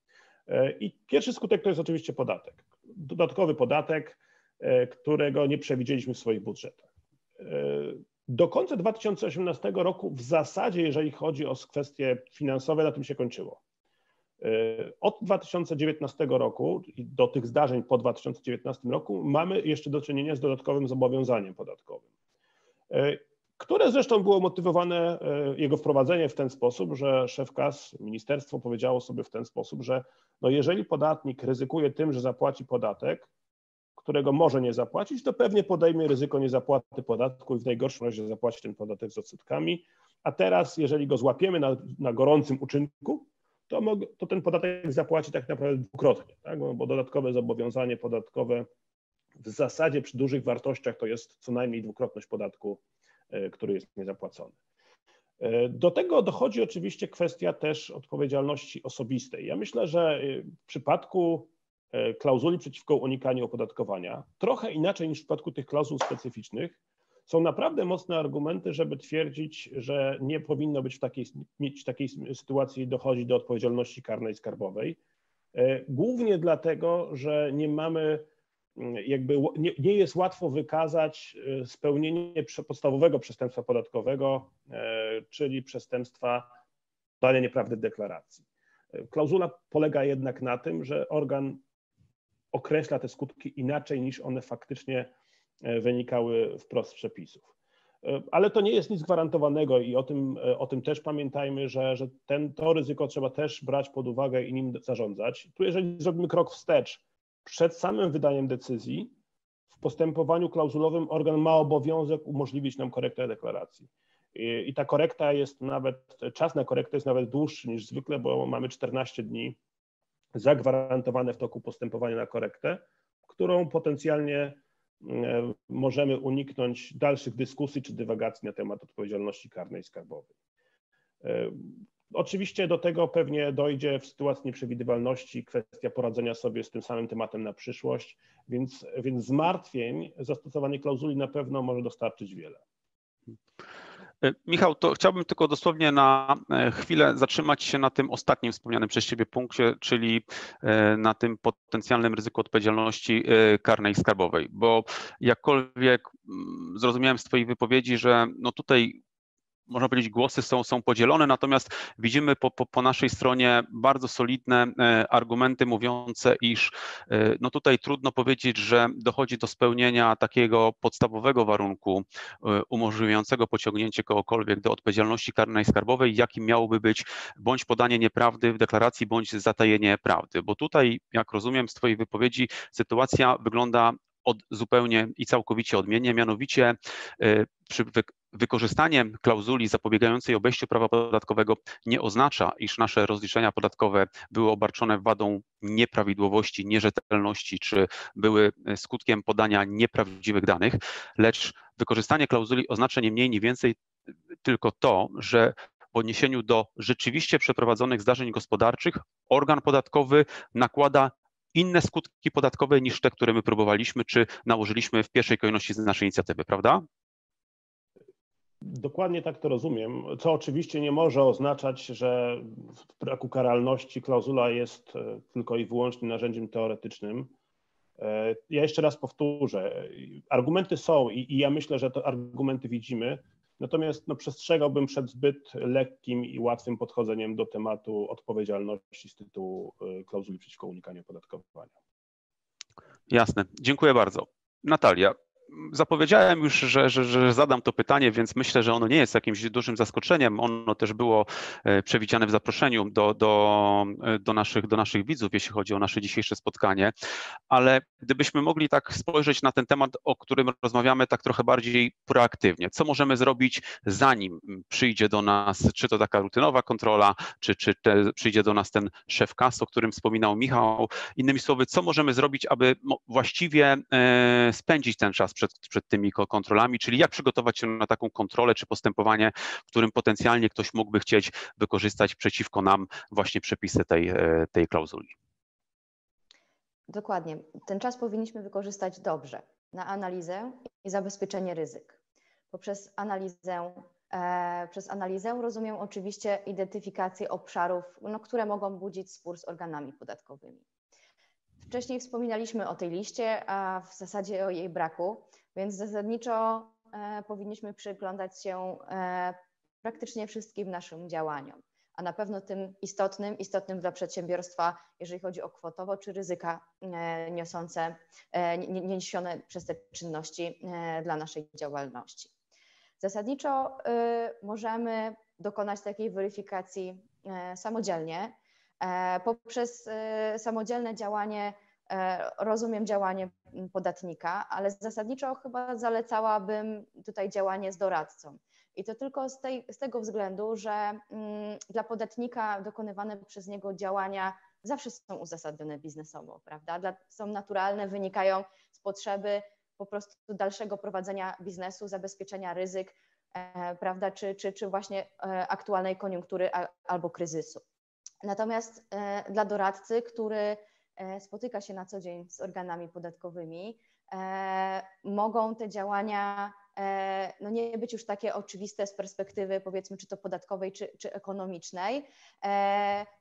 E, I pierwszy skutek to jest oczywiście podatek. Dodatkowy podatek, e, którego nie przewidzieliśmy w swoich budżetach. Do końca 2018 roku w zasadzie, jeżeli chodzi o kwestie finansowe, na tym się kończyło. Od 2019 roku do tych zdarzeń po 2019 roku mamy jeszcze do czynienia z dodatkowym zobowiązaniem podatkowym, które zresztą było motywowane e, jego wprowadzenie w ten sposób, że szef KAS, ministerstwo powiedziało sobie w ten sposób, że no jeżeli podatnik ryzykuje tym, że zapłaci podatek, którego może nie zapłacić, to pewnie podejmie ryzyko niezapłaty podatku i w najgorszym razie zapłaci ten podatek z odsetkami. A teraz, jeżeli go złapiemy na, na gorącym uczynku, to, to, ten podatek zapłaci tak naprawdę dwukrotnie, tak? bo, dodatkowe zobowiązanie podatkowe w zasadzie przy dużych wartościach to jest co najmniej dwukrotność podatku, e, który jest niezapłacony. E, do tego dochodzi oczywiście kwestia też odpowiedzialności osobistej. Ja myślę, że e, w przypadku klauzuli przeciwko unikaniu opodatkowania, trochę inaczej niż w przypadku tych klauzul specyficznych, są naprawdę mocne argumenty, żeby twierdzić, że nie powinno być w takiej, mieć w takiej sytuacji dochodzić do odpowiedzialności karnej skarbowej. Głównie dlatego, że nie mamy jakby nie, nie, jest łatwo wykazać e, spełnienie podstawowego przestępstwa podatkowego, e, czyli przestępstwa dania nieprawdy deklaracji. E, klauzula polega jednak na tym, że organ określa te skutki inaczej niż one faktycznie wynikały wprost z przepisów. Ale to nie jest nic gwarantowanego i o tym, o tym też pamiętajmy, że, że ten, to ryzyko trzeba też brać pod uwagę i nim zarządzać. Tu jeżeli zrobimy krok wstecz, przed samym wydaniem decyzji w postępowaniu klauzulowym organ ma obowiązek umożliwić nam korektę deklaracji. I, I ta korekta jest nawet, czas na korektę jest nawet dłuższy niż zwykle, bo mamy 14 dni zagwarantowane w toku postępowania na korektę, którą potencjalnie e, możemy uniknąć dalszych dyskusji czy dywagacji na temat odpowiedzialności karnej skarbowej. E, Oczywiście do tego pewnie dojdzie w sytuacji nieprzewidywalności kwestia poradzenia sobie z tym samym tematem na przyszłość, więc, więc zmartwień zastosowanie klauzuli na pewno może dostarczyć wiele. E, Michał, to chciałbym tylko dosłownie na e, chwilę zatrzymać się na tym ostatnim wspomnianym przez Ciebie punkcie, czyli e, na tym potencjalnym ryzyku odpowiedzialności karnej skarbowej, bo jakkolwiek mm, zrozumiałem z Twojej wypowiedzi, że no tutaj można powiedzieć, głosy są, są podzielone, natomiast widzimy po, po, po naszej stronie bardzo solidne e, argumenty mówiące, iż e, no tutaj trudno powiedzieć, że dochodzi do spełnienia takiego podstawowego warunku e, umożliwiającego pociągnięcie kogokolwiek do odpowiedzialności karnej skarbowej, jakim miałoby być bądź podanie nieprawdy w deklaracji, bądź zatajenie prawdy. Bo tutaj, jak rozumiem z Twojej wypowiedzi, sytuacja wygląda od, zupełnie i całkowicie odmiennie, mianowicie przy Wykorzystanie klauzuli zapobiegającej obejściu prawa podatkowego nie oznacza, iż nasze rozliczenia podatkowe były obarczone wadą nieprawidłowości, nierzetelności, czy były skutkiem podania nieprawdziwych danych, lecz wykorzystanie klauzuli oznacza nie mniej, nie więcej tylko to, że w odniesieniu do rzeczywiście przeprowadzonych zdarzeń gospodarczych organ podatkowy nakłada inne skutki podatkowe niż te, które my próbowaliśmy, czy nałożyliśmy w pierwszej kolejności z naszej inicjatywy, prawda? Dokładnie tak to rozumiem, co oczywiście nie może oznaczać, że w braku karalności klauzula jest e, tylko i wyłącznie narzędziem teoretycznym. E, ja jeszcze raz powtórzę, argumenty są i, i ja myślę, że te argumenty widzimy, natomiast no, przestrzegałbym przed zbyt lekkim i łatwym podchodzeniem do tematu odpowiedzialności z tytułu e, klauzuli przeciwko unikaniu opodatkowania. Jasne, dziękuję bardzo. Natalia, zapowiedziałem już, że, że, że, zadam to pytanie, więc myślę, że ono nie jest jakimś dużym zaskoczeniem. Ono też było e, przewidziane w zaproszeniu do, do, e, do, naszych, do naszych widzów, jeśli chodzi o nasze dzisiejsze spotkanie. Ale gdybyśmy mogli tak spojrzeć na ten temat, o którym rozmawiamy, tak trochę bardziej proaktywnie. Co możemy zrobić, zanim przyjdzie do nas, czy to taka rutynowa kontrola, czy, czy te, przyjdzie do nas ten szef kas, o którym wspominał Michał. Innymi słowy, co możemy zrobić, aby właściwie e, spędzić ten czas przed, przed tymi kontrolami, czyli jak przygotować się na taką kontrolę czy postępowanie, w którym potencjalnie ktoś mógłby chcieć wykorzystać przeciwko nam właśnie przepisy tej, e, tej klauzuli. Dokładnie. Ten czas powinniśmy wykorzystać dobrze na analizę i zabezpieczenie ryzyk. Poprzez analizę, e, przez analizę rozumiem oczywiście identyfikację obszarów, no, które mogą budzić spór z organami podatkowymi. Wcześniej wspominaliśmy o tej liście, a w zasadzie o jej braku, więc zasadniczo e, powinniśmy przyglądać się e, praktycznie wszystkim naszym działaniom. A na pewno tym istotnym, istotnym dla przedsiębiorstwa, jeżeli chodzi o kwotowo czy ryzyka e, niosące, niesione przez te czynności dla naszej działalności. Zasadniczo możemy dokonać takiej weryfikacji samodzielnie, poprzez samodzielne działanie rozumiem działanie podatnika, ale zasadniczo chyba zalecałabym tutaj działanie z doradcą. I to tylko z, tej, z tego względu, że mm, dla podatnika dokonywane przez niego działania zawsze są uzasadnione biznesowo, prawda? Dla, są naturalne, wynikają z potrzeby po prostu dalszego prowadzenia biznesu, zabezpieczenia ryzyk, e, prawda, czy, czy, czy właśnie e, aktualnej koniunktury albo kryzysu. Natomiast e, dla doradcy, który e, spotyka się na co dzień z organami podatkowymi, e, mogą te działania no nie być już takie oczywiste z perspektywy powiedzmy czy to podatkowej, czy, czy ekonomicznej,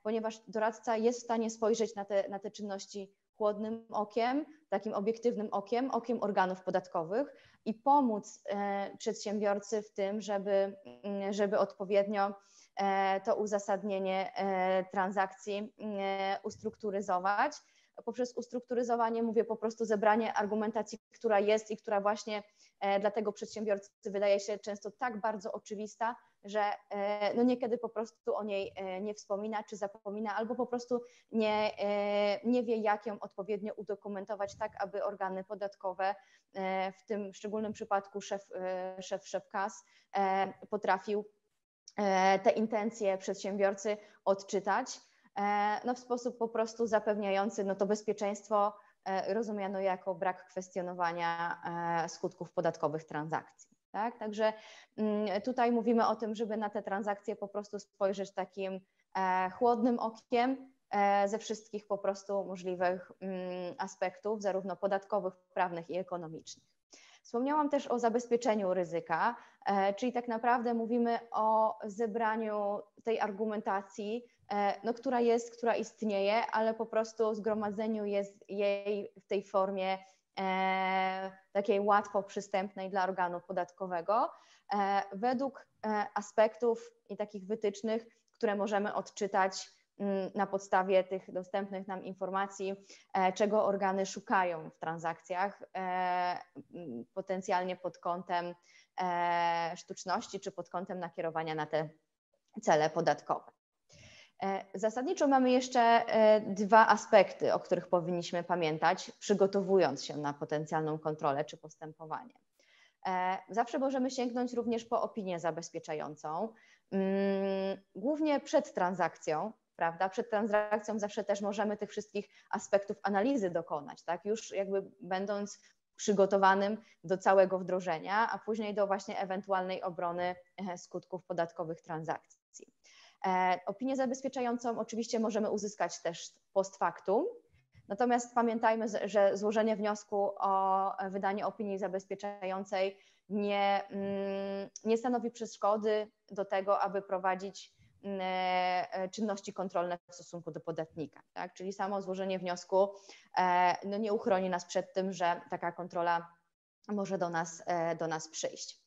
ponieważ doradca jest w stanie spojrzeć na te, na te czynności chłodnym okiem, takim obiektywnym okiem, okiem organów podatkowych i pomóc przedsiębiorcy w tym, żeby, mm, żeby odpowiednio to uzasadnienie transakcji ustrukturyzować. Poprzez ustrukturyzowanie mówię po prostu zebranie argumentacji, która jest i która właśnie e, dla tego przedsiębiorcy wydaje się często tak bardzo oczywista, że e, no niekiedy po prostu o niej e, nie wspomina czy zapomina, albo po prostu nie, nie wie, jak ją odpowiednio udokumentować, tak aby organy podatkowe, w tym szczególnym przypadku szef, szef, szef KAS, potrafił te intencje przedsiębiorcy odczytać E, no w sposób po prostu zapewniający no to bezpieczeństwo e, rozumiano jako brak kwestionowania e, skutków podatkowych transakcji. Tak? Także mm, tutaj mówimy o tym, żeby na te transakcje po prostu spojrzeć takim chłodnym okiem ze wszystkich po prostu możliwych mm, aspektów, zarówno podatkowych, prawnych i ekonomicznych. Wspomniałam też o zabezpieczeniu ryzyka, czyli tak naprawdę mówimy o zebraniu tej argumentacji, E, no, która jest, która istnieje, ale po prostu zgromadzeniu jest jej w tej formie e, takiej łatwo przystępnej dla organu podatkowego, e, według e, aspektów i takich wytycznych, które możemy odczytać na podstawie tych dostępnych nam informacji, e, czego organy szukają w transakcjach, e, potencjalnie pod kątem sztuczności czy pod kątem nakierowania na te cele podatkowe. E, zasadniczo mamy jeszcze e, dwa aspekty, o których powinniśmy pamiętać, przygotowując się na potencjalną kontrolę czy postępowanie. E, zawsze możemy sięgnąć również po opinię zabezpieczającą, mm, głównie przed transakcją, prawda? Przed transakcją zawsze też możemy tych wszystkich aspektów analizy dokonać, tak? Już jakby będąc przygotowanym do całego wdrożenia, a później do właśnie ewentualnej obrony skutków podatkowych transakcji. E, opinię zabezpieczającą oczywiście możemy uzyskać też post factum, natomiast pamiętajmy, że złożenie wniosku o wydanie opinii zabezpieczającej nie, mm, nie stanowi przeszkody do tego, aby prowadzić e, czynności kontrolne w stosunku do podatnika. Tak? Czyli samo złożenie wniosku e, no nie uchroni nas przed tym, że taka kontrola może do nas, do nas przyjść.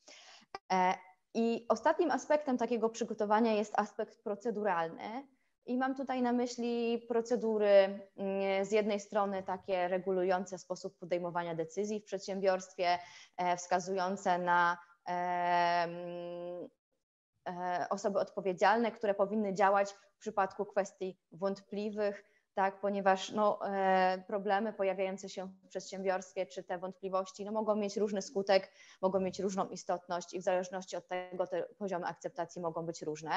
I ostatnim aspektem takiego przygotowania jest aspekt proceduralny. I mam tutaj na myśli procedury mm, z jednej strony takie regulujące sposób podejmowania decyzji w przedsiębiorstwie, e, wskazujące na e, mm, e, osoby odpowiedzialne, które powinny działać w przypadku kwestii wątpliwych, tak, ponieważ no, e, problemy pojawiające się w przedsiębiorstwie czy te wątpliwości no, mogą mieć różny skutek, mogą mieć różną istotność i w zależności od tego te poziomy akceptacji mogą być różne.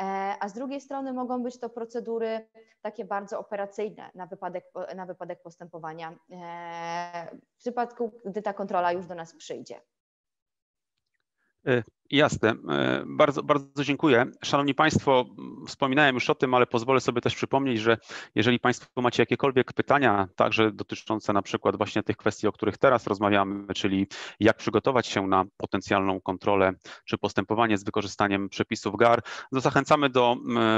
E, a z drugiej strony mogą być to procedury takie bardzo operacyjne na wypadek, na wypadek postępowania, e, w przypadku, gdy ta kontrola już do nas przyjdzie. Jasne, e, bardzo, bardzo dziękuję. Szanowni Państwo, wspominałem już o tym, ale pozwolę sobie też przypomnieć, że jeżeli Państwo macie jakiekolwiek pytania, także dotyczące na przykład właśnie tych kwestii, o których teraz rozmawiamy, czyli jak przygotować się na potencjalną kontrolę czy postępowanie z wykorzystaniem przepisów GAR, to zachęcamy do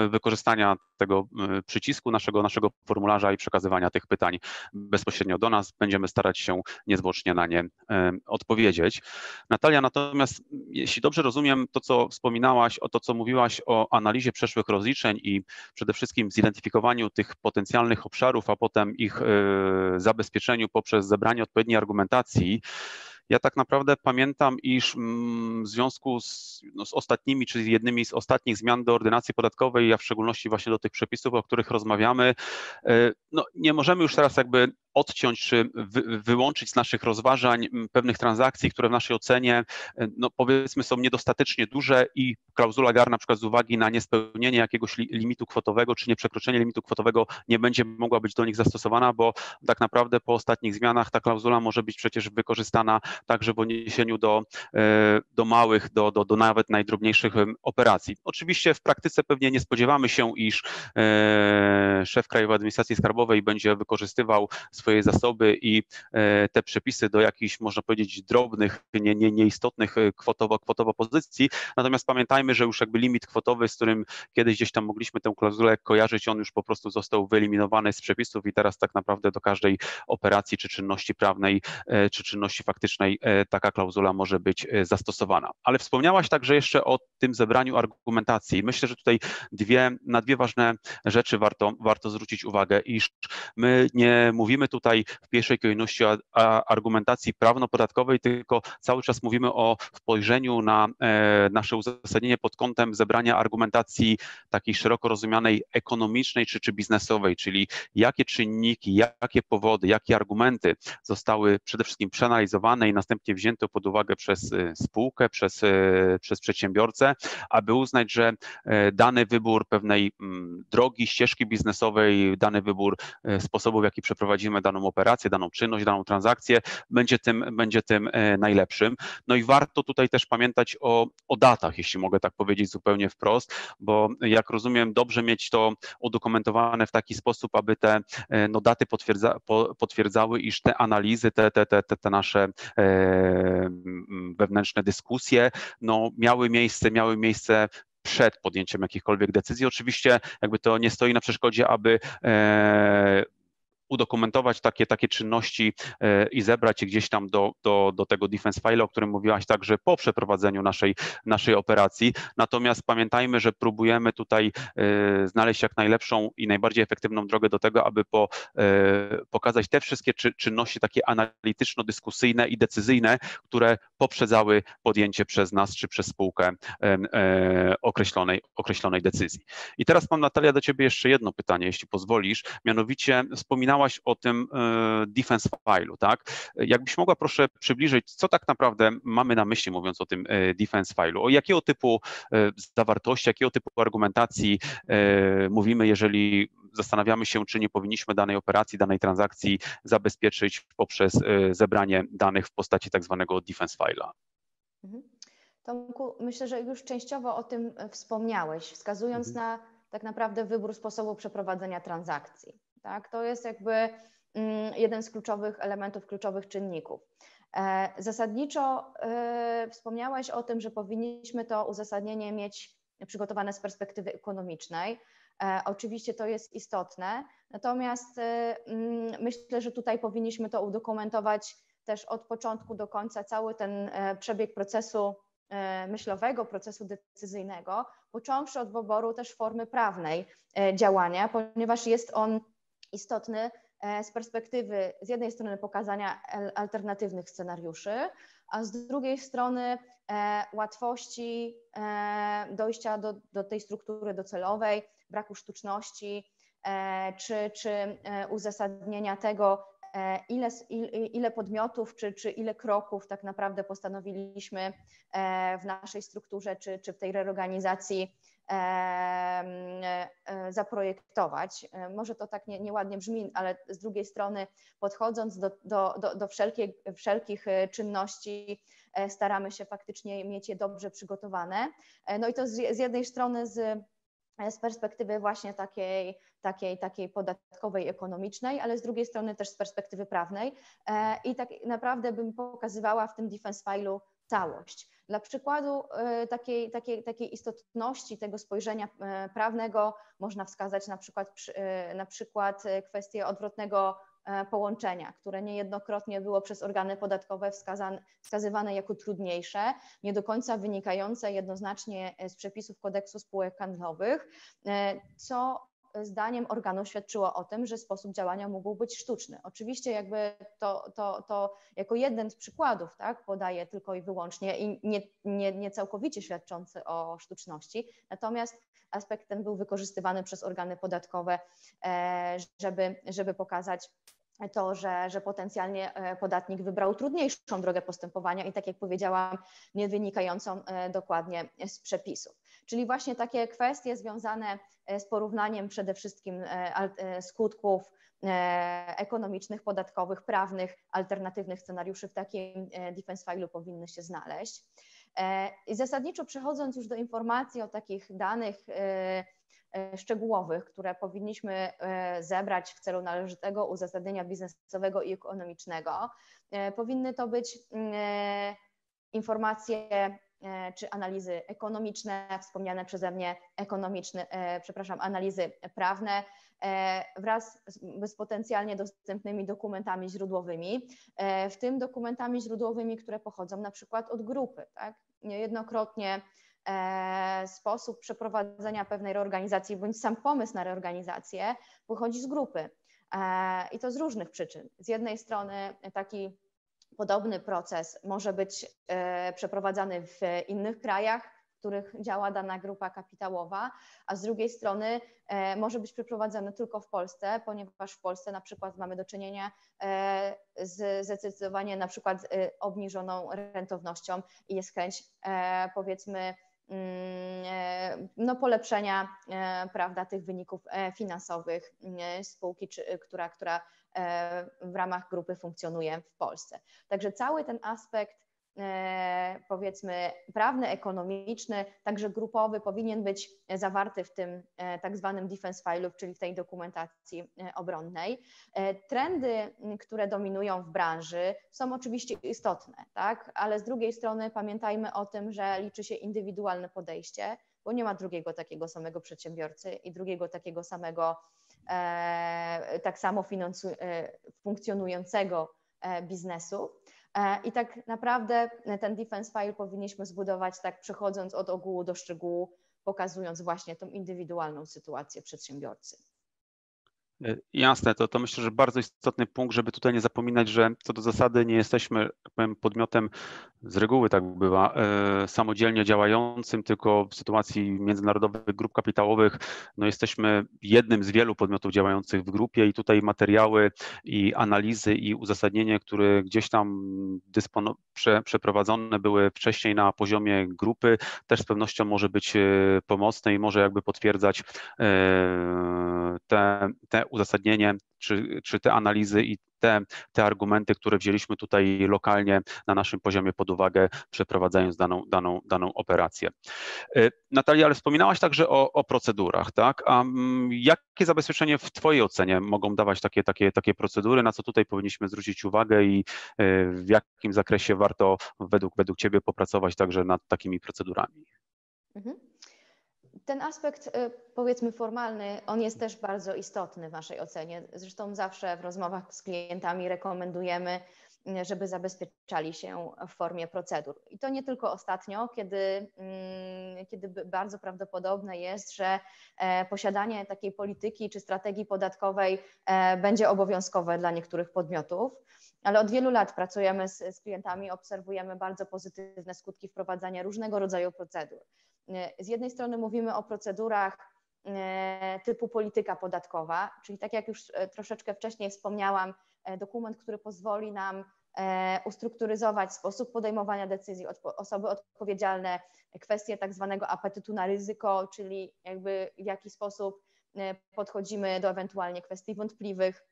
wykorzystania tego przycisku naszego, naszego formularza i przekazywania tych pytań bezpośrednio do nas. Będziemy starać się niezwłocznie na nie odpowiedzieć. Natalia, natomiast jeśli dobrze dobrze rozumiem to, co wspominałaś, o to, co mówiłaś o analizie przeszłych rozliczeń i przede wszystkim zidentyfikowaniu tych potencjalnych obszarów, a potem ich e, zabezpieczeniu poprzez zebranie odpowiedniej argumentacji. Ja tak naprawdę pamiętam, iż mm, w związku z, no, z ostatnimi, czy z jednymi z ostatnich zmian do ordynacji podatkowej, a w szczególności właśnie do tych przepisów, o których rozmawiamy, no, nie możemy już teraz jakby odciąć czy wy, wyłączyć z naszych rozważań pewnych transakcji, które w naszej ocenie, no powiedzmy, są niedostatecznie duże i klauzula GAR na przykład z uwagi na niespełnienie jakiegoś limitu kwotowego czy nieprzekroczenie limitu kwotowego nie będzie mogła być do nich zastosowana, bo tak naprawdę po ostatnich zmianach ta klauzula może być przecież wykorzystana także w odniesieniu do, e, do małych, do, do, do nawet najdrobniejszych operacji. Oczywiście w praktyce pewnie nie spodziewamy się, iż e, szef Krajowej Administracji Skarbowej będzie wykorzystywał swoje zasoby i e, te przepisy do jakichś, można powiedzieć, drobnych, nie, nie, nieistotnych kwotowo, kwotowo pozycji. Natomiast pamiętajmy, że już jakby limit kwotowy, z którym kiedyś gdzieś tam mogliśmy tę klauzulę kojarzyć, on już po prostu został wyeliminowany z przepisów i teraz tak naprawdę do każdej operacji czy czynności prawnej, e, czy czynności faktycznej e, taka klauzula może być zastosowana. Ale wspomniałaś także jeszcze o tym zebraniu argumentacji. Myślę, że tutaj dwie, na dwie ważne rzeczy warto, warto zwrócić uwagę, iż my nie mówimy tutaj w pierwszej kolejności argumentacji prawno-podatkowej, tylko cały czas mówimy o spojrzeniu na e, nasze uzasadnienie pod kątem zebrania argumentacji takiej szeroko rozumianej ekonomicznej czy, czy biznesowej, czyli jakie czynniki, jakie powody, jakie argumenty zostały przede wszystkim przeanalizowane i następnie wzięte pod uwagę przez e, spółkę, przez, e, przez przedsiębiorcę, aby uznać, że dany wybór pewnej mm, drogi, ścieżki biznesowej, dany wybór sposobu, w jaki przeprowadzimy daną operację, daną czynność, daną transakcję, będzie tym, będzie tym e, najlepszym. No i warto tutaj też pamiętać o, o datach, jeśli mogę tak powiedzieć zupełnie wprost, bo jak rozumiem, dobrze mieć to udokumentowane w taki sposób, aby te e, no, daty potwierdza, potwierdzały, iż te analizy, te, te, te, te nasze e, wewnętrzne dyskusje no, miały miejsce, miały miejsce przed podjęciem jakichkolwiek decyzji. Oczywiście jakby to nie stoi na przeszkodzie, aby udokumentować takie, takie czynności e, i zebrać je gdzieś tam do, do, do tego defense file, o którym mówiłaś także po przeprowadzeniu naszej, naszej operacji. Natomiast pamiętajmy, że próbujemy tutaj e, znaleźć jak najlepszą i najbardziej efektywną drogę do tego, aby po, e, pokazać te wszystkie czy, czynności takie analityczno-dyskusyjne i decyzyjne, które poprzedzały podjęcie przez nas czy przez spółkę określonej, określonej decyzji. I teraz mam Natalia do Ciebie jeszcze jedno pytanie, jeśli pozwolisz. Mianowicie wspominałam wspomniałaś o tym e, defense file'u, tak? Jakbyś mogła proszę przybliżyć, co tak naprawdę mamy na myśli, mówiąc o tym e, defense file'u? O jakiego typu e, zawartości, jakiego typu argumentacji mówimy, jeżeli zastanawiamy się, czy nie powinniśmy danej operacji, danej transakcji zabezpieczyć poprzez zebranie danych w postaci tak zwanego defense file'a? Mhm. Tomku, myślę, że już częściowo o tym wspomniałeś, wskazując mhm. na tak naprawdę wybór sposobu przeprowadzenia transakcji. Tak? To jest jakby mm, jeden z kluczowych elementów, kluczowych czynników. E, zasadniczo e, wspomniałeś o tym, że powinniśmy to uzasadnienie mieć przygotowane z perspektywy ekonomicznej. E, oczywiście to jest istotne, natomiast mm, myślę, że tutaj powinniśmy to udokumentować też od początku do końca, cały ten przebieg procesu myślowego, procesu decyzyjnego, począwszy od wyboru też formy prawnej działania, ponieważ jest on istotny e, z perspektywy z jednej strony pokazania alternatywnych scenariuszy, a z drugiej strony e, łatwości e, dojścia do, do tej struktury docelowej, braku sztuczności, czy, czy uzasadnienia tego, ile, ile podmiotów, czy, czy ile kroków tak naprawdę postanowiliśmy w naszej strukturze, czy, czy w tej reorganizacji zaprojektować. E, może to tak nie, nieładnie brzmi, ale z drugiej strony podchodząc do, do, do, do wszelkich e, czynności staramy się faktycznie mieć je dobrze przygotowane. No i to z, z jednej strony z z perspektywy właśnie takiej, takiej, takiej podatkowej, ekonomicznej, ale z drugiej strony też z perspektywy prawnej. I tak naprawdę bym pokazywała w tym defense file'u całość. Dla przykładu e, takiej, takiej, takiej istotności tego spojrzenia e, prawnego można wskazać na przykład, e, na przykład kwestię odwrotnego połączenia, które niejednokrotnie było przez organy podatkowe wskazywane jako trudniejsze, nie do końca wynikające jednoznacznie z przepisów kodeksu spółek handlowych, co zdaniem organu świadczyło o tym, że sposób działania mógł być sztuczny. Oczywiście jakby to, to, to jako jeden z przykładów tak, podaję tylko i wyłącznie i nie, nie, nie całkowicie świadczący o sztuczności, natomiast aspekt ten był wykorzystywany przez organy podatkowe, e, żeby, żeby pokazać to, że, że potencjalnie e, podatnik wybrał trudniejszą drogę postępowania i tak jak powiedziałam, nie wynikającą e, dokładnie z przepisów. Czyli właśnie takie kwestie związane z porównaniem przede wszystkim skutków ekonomicznych, podatkowych, prawnych, alternatywnych scenariuszy w takim defense file'u powinny się znaleźć. I zasadniczo przechodząc już do informacji o takich danych E, szczegółowych, które powinniśmy e, zebrać w celu należytego uzasadnienia biznesowego i ekonomicznego. E, powinny to być mm, informacje czy analizy ekonomiczne, wspomniane przeze mnie ekonomiczne, przepraszam, analizy prawne wraz z, potencjalnie dostępnymi dokumentami źródłowymi, w tym dokumentami źródłowymi, które pochodzą na przykład od grupy. Tak? Niejednokrotnie E, sposób przeprowadzenia pewnej reorganizacji bądź sam pomysł na reorganizację pochodzi z grupy. E, I to z różnych przyczyn. Z jednej strony taki podobny proces może być e, przeprowadzany w innych krajach, w których działa dana grupa kapitałowa, a z drugiej strony może być przeprowadzany tylko w Polsce, ponieważ w Polsce na przykład mamy do czynienia z zdecydowanie na przykład obniżoną rentownością i jest chęć powiedzmy Mm, e, no, polepszenia e, prawda, tych wyników e, finansowych spółki, czy, która, która w ramach grupy funkcjonuje w Polsce. Także cały ten aspekt E, powiedzmy prawny, ekonomiczny, także grupowy powinien być zawarty w tym e, tak zwanym defense file'u, czyli w tej dokumentacji e, obronnej. Trendy, które dominują w branży są oczywiście istotne, tak? ale z drugiej strony pamiętajmy o tym, że liczy się indywidualne podejście, bo nie ma drugiego takiego samego przedsiębiorcy i drugiego takiego samego tak samo funkcjonującego biznesu. E, I tak naprawdę ten defense file powinniśmy zbudować tak przechodząc od ogółu do szczegółu, pokazując właśnie tą indywidualną sytuację przedsiębiorcy. E, jasne, to, to myślę, że bardzo istotny punkt, żeby tutaj nie zapominać, że co do zasady nie jesteśmy tak powiem, podmiotem, z reguły tak bywa, e, samodzielnie działającym, tylko w sytuacji międzynarodowych grup kapitałowych no jesteśmy jednym z wielu podmiotów działających w grupie i tutaj materiały i analizy i uzasadnienie, które gdzieś tam dyspono, prze, przeprowadzone były wcześniej na poziomie grupy, też z pewnością może być e, pomocne i może jakby potwierdzać te, te uzasadnienie, czy, czy te analizy i te, te argumenty, które wzięliśmy tutaj lokalnie na naszym poziomie pod uwagę, przeprowadzając daną, daną, daną operację. Y, Natalia, ale wspominałaś także o, o procedurach, tak? A mm, jakie zabezpieczenie w Twojej ocenie mogą dawać takie, takie, takie procedury, na co tutaj powinniśmy zwrócić uwagę i y, w jakim zakresie warto według, według Ciebie popracować także nad takimi procedurami? Mhm ten aspekt, y, powiedzmy, formalny, on jest też bardzo istotny w naszej ocenie. Zresztą zawsze w rozmowach z klientami rekomendujemy, y, żeby zabezpieczali się w formie procedur. I to nie tylko ostatnio, kiedy, mm, kiedy bardzo prawdopodobne jest, że e, posiadanie takiej polityki czy strategii podatkowej e, będzie obowiązkowe dla niektórych podmiotów ale od wielu lat pracujemy z, z, klientami, obserwujemy bardzo pozytywne skutki wprowadzania różnego rodzaju procedur. Z jednej strony mówimy o procedurach e, typu polityka podatkowa, czyli tak jak już e, troszeczkę wcześniej wspomniałam, e, dokument, który pozwoli nam ustrukturyzować sposób podejmowania decyzji, osoby odpowiedzialne, kwestie tak zwanego apetytu na ryzyko, czyli jakby w jaki sposób podchodzimy do ewentualnie kwestii wątpliwych,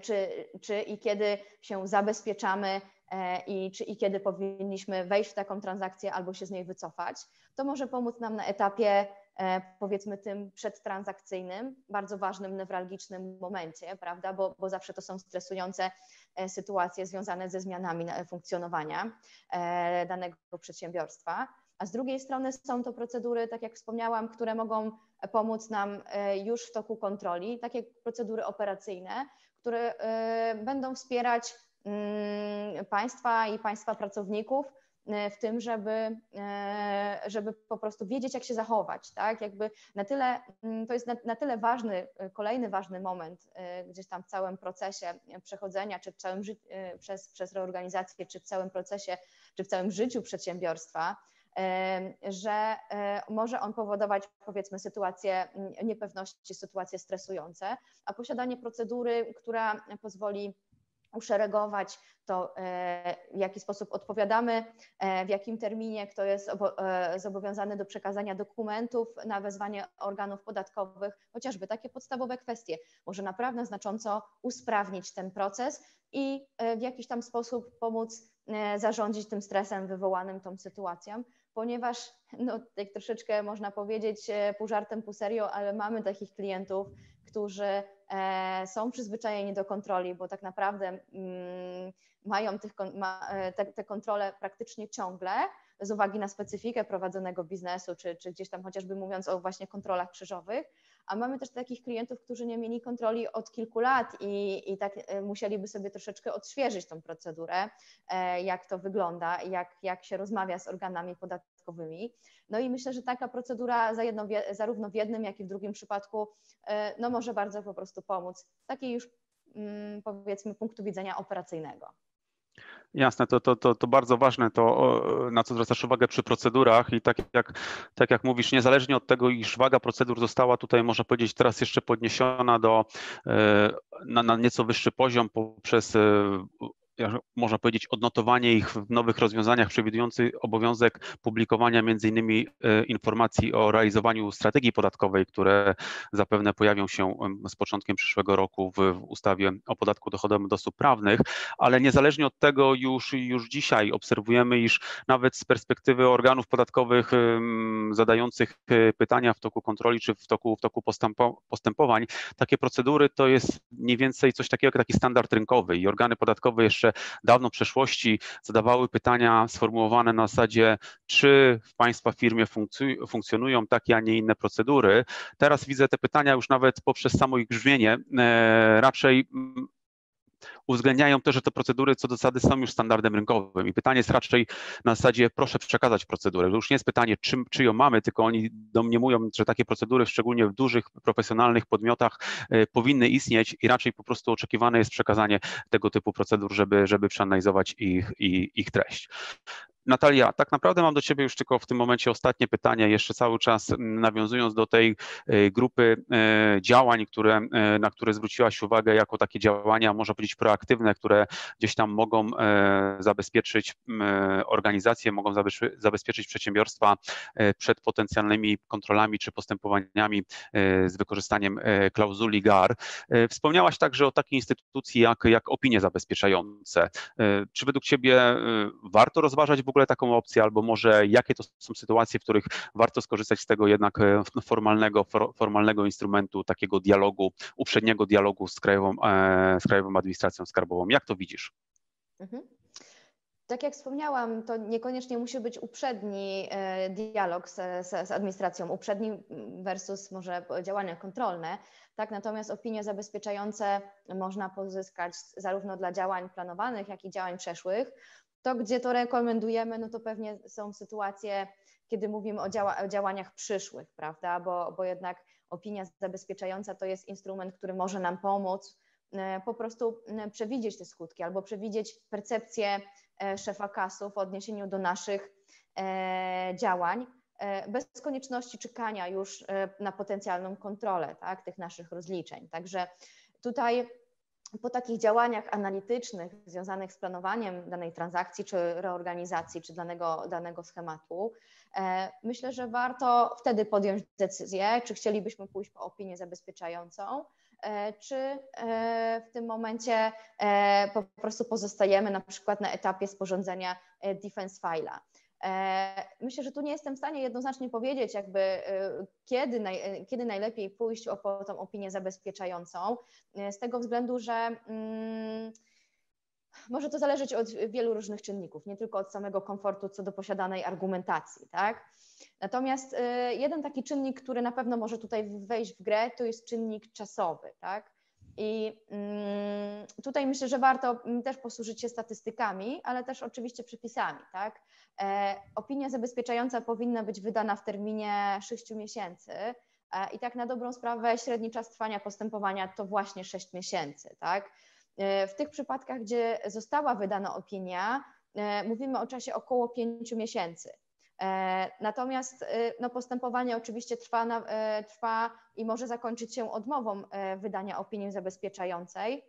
czy, czy i kiedy się zabezpieczamy i czy i kiedy powinniśmy wejść w taką transakcję albo się z niej wycofać. To może pomóc nam na etapie e, powiedzmy tym przedtransakcyjnym, bardzo ważnym, newralgicznym momencie, prawda, bo, bo zawsze to są stresujące e, sytuacje związane ze zmianami funkcjonowania danego przedsiębiorstwa. A z drugiej strony są to procedury, tak jak wspomniałam, które mogą pomóc nam już w toku kontroli, takie procedury operacyjne, które będą wspierać państwa i państwa pracowników w tym, żeby, żeby po prostu wiedzieć, jak się zachować, tak? Jakby na tyle, mm, to jest na, na tyle ważny, kolejny ważny moment gdzieś tam w całym procesie przechodzenia, czy w całym przez, przez reorganizację, czy w całym procesie, czy w całym życiu przedsiębiorstwa, że e, może on powodować powiedzmy sytuacje mm, niepewności, sytuacje stresujące, a posiadanie procedury, która pozwoli uszeregować to, e, w jaki sposób odpowiadamy, e, w jakim terminie kto jest zobowiązany do przekazania dokumentów na wezwanie organów podatkowych, chociażby takie podstawowe kwestie. Może naprawdę znacząco usprawnić ten proces i w jakiś tam sposób pomóc zarządzić tym stresem wywołanym tą sytuacją, ponieważ no, tak troszeczkę można powiedzieć e, pół żartem, pół serio, ale mamy takich klientów, którzy e, są przyzwyczajeni do kontroli, bo tak naprawdę mm, mają tych, ma, e, te, te kontrole praktycznie ciągle z uwagi na specyfikę prowadzonego biznesu, czy, czy gdzieś tam chociażby mówiąc o właśnie kontrolach krzyżowych, a mamy też takich klientów, którzy nie mieli kontroli od kilku lat i, i tak e, musieliby sobie troszeczkę odświeżyć tą procedurę, e, jak to wygląda, jak, jak się rozmawia z organami podatkowymi. No i myślę, że taka procedura za jedno, zarówno w jednym, jak i w drugim przypadku e, no może bardzo po prostu pomóc. Takiej już mm, powiedzmy punktu widzenia operacyjnego. Jasne, to, to, to, to bardzo ważne, to na co zwracasz uwagę przy procedurach i tak jak, tak jak mówisz, niezależnie od tego, iż waga procedur została tutaj, można powiedzieć, teraz jeszcze podniesiona do, e, na, na nieco wyższy poziom poprzez e, można powiedzieć, odnotowanie ich w nowych rozwiązaniach przewidujących obowiązek publikowania między innymi e, informacji o realizowaniu strategii podatkowej, które zapewne pojawią się z początkiem przyszłego roku w, ustawie o podatku dochodowym od osób prawnych, ale niezależnie od tego już, już dzisiaj obserwujemy, iż nawet z perspektywy organów podatkowych zadających e, pytania w toku kontroli czy w toku, w toku postępowań, takie procedury to jest mniej więcej coś takiego jak taki standard rynkowy i organy podatkowe jeszcze jeszcze dawno przeszłości zadawały pytania sformułowane na zasadzie, czy w Państwa firmie funkcjonują takie, a nie inne procedury. Teraz widzę te pytania już nawet poprzez samo ich brzmienie e, raczej mm, uwzględniają to, że te procedury co do zasady są już standardem rynkowym. I pytanie jest raczej na zasadzie proszę przekazać procedurę. To już nie jest pytanie, czym, czy ją mamy, tylko oni do mnie mówią, że takie procedury, szczególnie w dużych, profesjonalnych podmiotach, y, powinny istnieć i raczej po prostu oczekiwane jest przekazanie tego typu procedur, żeby, żeby przeanalizować ich, ich, ich treść. Natalia, tak naprawdę mam do Ciebie już tylko w tym momencie ostatnie pytanie, jeszcze cały czas mm, nawiązując do tej e, grupy e, działań, które, e, na które zwróciłaś uwagę jako takie działania, można powiedzieć proaktywne, które gdzieś tam mogą zabezpieczyć organizacje, mogą zabezpieczyć przedsiębiorstwa przed potencjalnymi kontrolami czy postępowaniami z wykorzystaniem klauzuli GAR. Wspomniałaś także o takiej instytucji jak, jak opinie zabezpieczające. Czy według Ciebie warto rozważać w ogóle taką opcję, albo może jakie to są sytuacje, w których warto skorzystać z tego jednak e, formalnego, formalnego instrumentu, takiego dialogu, uprzedniego dialogu z Krajową, e, z Krajową Administracją Skarbową. Jak to widzisz? Mhm. Tak jak wspomniałam, to niekoniecznie musi być uprzedni e, dialog z, z, z, administracją, uprzedni versus może działania kontrolne. Tak, natomiast opinie zabezpieczające można pozyskać zarówno dla działań planowanych, jak i działań przeszłych. To, gdzie to rekomendujemy, no to pewnie są sytuacje, kiedy mówimy o, działa, o działaniach przyszłych, prawda? Bo, bo jednak opinia zabezpieczająca to jest instrument, który może nam pomóc e, po prostu e, przewidzieć te skutki albo przewidzieć percepcję e, szefa kasów w odniesieniu do naszych działań, bez konieczności czekania już na potencjalną kontrolę tak, tych naszych rozliczeń. Także tutaj po takich działaniach analitycznych związanych z planowaniem danej transakcji, czy reorganizacji, czy danego, danego schematu, e, myślę, że warto wtedy podjąć decyzję, czy chcielibyśmy pójść po opinię zabezpieczającą, e, czy e, w tym momencie po prostu pozostajemy na przykład na etapie sporządzenia defense file'a. E, myślę, że tu nie jestem w stanie jednoznacznie powiedzieć, jakby e, kiedy, naj, e, kiedy najlepiej pójść o tą opinię zabezpieczającą, z tego względu, że mm, może to zależeć od wielu różnych czynników, nie tylko od samego komfortu co do posiadanej argumentacji, tak? Natomiast jeden taki czynnik, który na pewno może tutaj wejść w grę, to jest czynnik czasowy, tak? I mm, tutaj myślę, że warto też posłużyć się statystykami, ale też oczywiście przepisami. Tak? E, opinia zabezpieczająca powinna być wydana w terminie 6 miesięcy. E, I tak na dobrą sprawę średni czas trwania postępowania to właśnie 6 miesięcy. Tak? E, w tych przypadkach, gdzie została wydana opinia, mówimy o czasie około 5 miesięcy. Natomiast no, postępowanie oczywiście trwa, na, trwa i może zakończyć się odmową wydania opinii zabezpieczającej,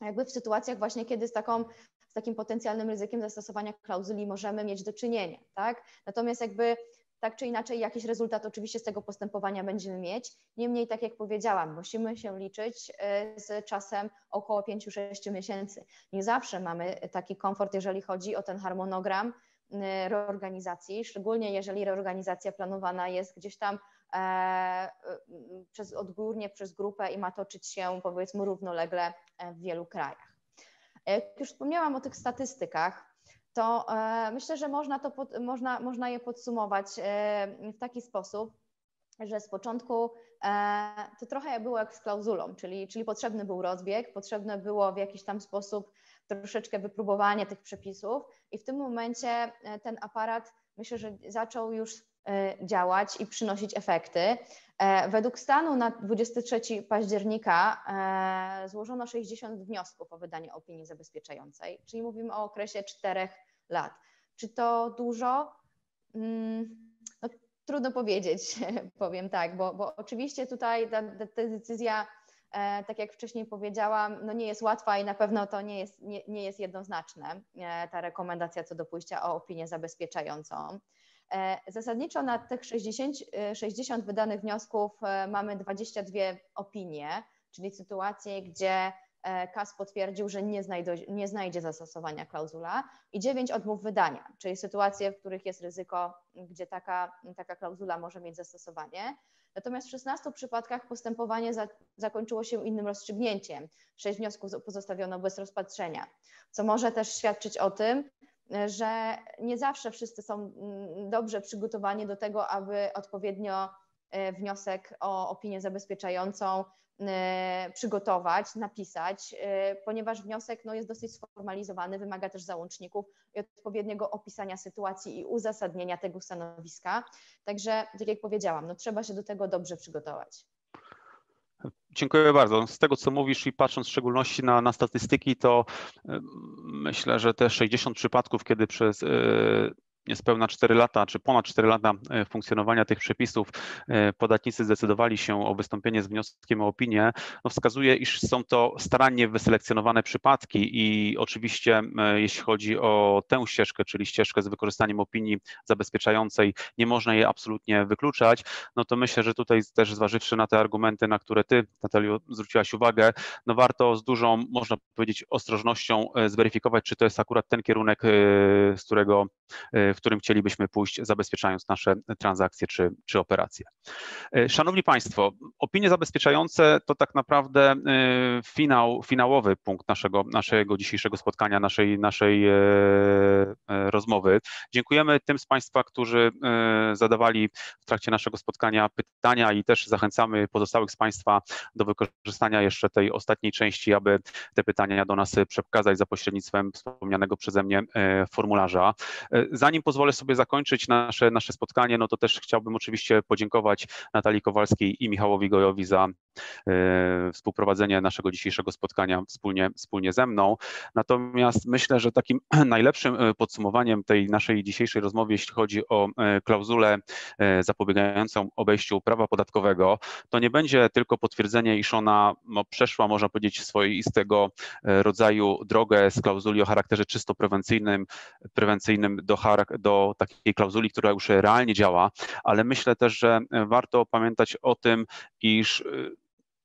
jakby w sytuacjach właśnie, kiedy z taką z takim potencjalnym ryzykiem zastosowania klauzuli możemy mieć do czynienia, tak? Natomiast jakby tak czy inaczej jakiś rezultat oczywiście z tego postępowania będziemy mieć. Niemniej, tak jak powiedziałam, musimy się liczyć z czasem około 5-6 miesięcy. Nie zawsze mamy taki komfort, jeżeli chodzi o ten harmonogram reorganizacji, szczególnie jeżeli reorganizacja planowana jest gdzieś tam e, y, przez odgórnie przez grupę i ma toczyć się powiedzmy równolegle e, w wielu krajach. Jak już wspomniałam o tych statystykach, to e, myślę, że można, to pod, można, można je podsumować e, w taki sposób, że z początku e, to trochę było jak z klauzulą, czyli, czyli potrzebny był rozbieg, potrzebne było w jakiś tam sposób troszeczkę wypróbowanie tych przepisów i w tym momencie ten aparat myślę, że zaczął już działać i przynosić efekty. E, według stanu na 23 października e, złożono 60 wniosków o wydanie opinii zabezpieczającej, czyli mówimy o okresie 4 lat. Czy to dużo? Mm, trudno powiedzieć, powiem tak, bo, bo oczywiście tutaj ta, ta decyzja, e, tak jak wcześniej powiedziałam, no nie jest łatwa i na pewno to nie jest, nie, nie jest jednoznaczne, ta rekomendacja co do pójścia o opinię zabezpieczającą. E, zasadniczo na tych 60, 60 e, wydanych wniosków e, mamy 22 opinie, czyli sytuacje, gdzie KAS potwierdził, że nie, znajdzie, nie znajdzie zastosowania klauzula i 9 odmów wydania, czyli sytuacje, w których jest ryzyko, gdzie taka, taka klauzula może mieć zastosowanie. Natomiast w 16 przypadkach postępowanie za, zakończyło się innym rozstrzygnięciem. 6 wniosków pozostawiono bez rozpatrzenia, co może też świadczyć o tym, że nie zawsze wszyscy są mm, dobrze przygotowani do tego, aby odpowiednio e, wniosek o opinię zabezpieczającą e, przygotować, napisać, e, ponieważ wniosek no, jest dosyć sformalizowany, wymaga też załączników i odpowiedniego opisania sytuacji i uzasadnienia tego stanowiska. Także, tak jak powiedziałam, no, trzeba się do tego dobrze przygotować. Dziękuję bardzo. Z tego, co mówisz i patrząc w szczególności na, na statystyki, to myślę, że te 60 przypadków, kiedy przez niespełna 4 lata, czy ponad 4 lata e, funkcjonowania tych przepisów e, podatnicy zdecydowali się o wystąpienie z wnioskiem o opinię, no wskazuje, iż są to starannie wyselekcjonowane przypadki i oczywiście e, jeśli chodzi o tę ścieżkę, czyli ścieżkę z wykorzystaniem opinii zabezpieczającej, nie można jej absolutnie wykluczać, no to myślę, że tutaj też zważywszy na te argumenty, na które ty, Natalio, zwróciłaś uwagę, no warto z dużą, można powiedzieć, ostrożnością zweryfikować, czy to jest akurat ten kierunek, z którego w którym chcielibyśmy pójść, zabezpieczając nasze transakcje czy, czy operacje. E, szanowni Państwo, opinie zabezpieczające to tak naprawdę e, finał, finałowy punkt naszego, naszego dzisiejszego spotkania, naszej, naszej e, rozmowy. Dziękujemy tym z Państwa, którzy zadawali w trakcie naszego spotkania pytania i też zachęcamy pozostałych z Państwa do wykorzystania jeszcze tej ostatniej części, aby te pytania do nas przekazać za pośrednictwem wspomnianego przeze mnie formularza. Zanim pozwolę sobie zakończyć nasze, nasze spotkanie, no to też chciałbym oczywiście podziękować Natalii Kowalskiej i Michałowi Gojowi za e, współprowadzenie naszego dzisiejszego spotkania wspólnie, wspólnie ze mną. Natomiast myślę, że takim najlepszym e, podsumowaniem tej naszej dzisiejszej rozmowy, jeśli chodzi o e, klauzulę zapobiegającą obejściu prawa podatkowego, to nie będzie tylko potwierdzenie, iż ona no, przeszła, można powiedzieć, swoistego rodzaju drogę z klauzuli o charakterze czysto prewencyjnym, prewencyjnym do, do takiej klauzuli, która już realnie działa, ale myślę też, że warto pamiętać o tym, iż y,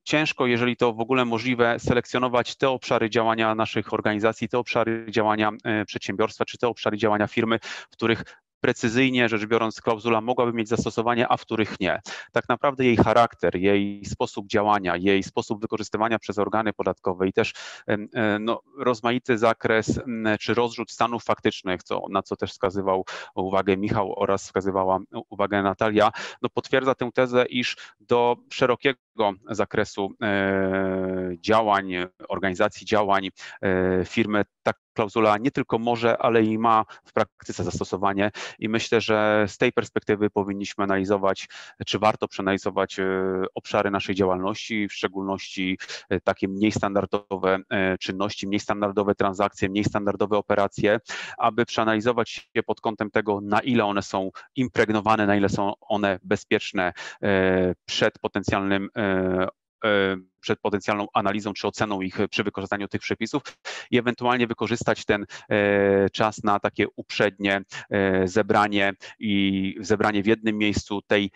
ciężko, jeżeli to w ogóle możliwe, selekcjonować te obszary działania naszych organizacji, te obszary działania y, przedsiębiorstwa, czy te obszary działania firmy, w których precyzyjnie rzecz biorąc klauzula mogłaby mieć zastosowanie, a w których nie. Tak naprawdę jej charakter, jej sposób działania, jej sposób wykorzystywania przez organy podatkowe i też e, no, rozmaity zakres czy rozrzut stanów faktycznych, co, na co też wskazywał uwagę Michał oraz wskazywała uwagę Natalia, no, potwierdza tę tezę, iż do szerokiego zakresu działań, organizacji działań firmy tak klauzula nie tylko może, ale i ma w praktyce zastosowanie. I myślę, że z tej perspektywy powinniśmy analizować, czy warto przeanalizować e, obszary naszej działalności, w szczególności e, takie mniej standardowe e, czynności, mniej standardowe transakcje, mniej standardowe operacje, aby przeanalizować je pod kątem tego, na ile one są impregnowane, na ile są one bezpieczne przed potencjalnym przed potencjalną analizą czy oceną ich przy wykorzystaniu tych przepisów i ewentualnie wykorzystać ten e, czas na takie uprzednie e, zebranie i zebranie w jednym miejscu tej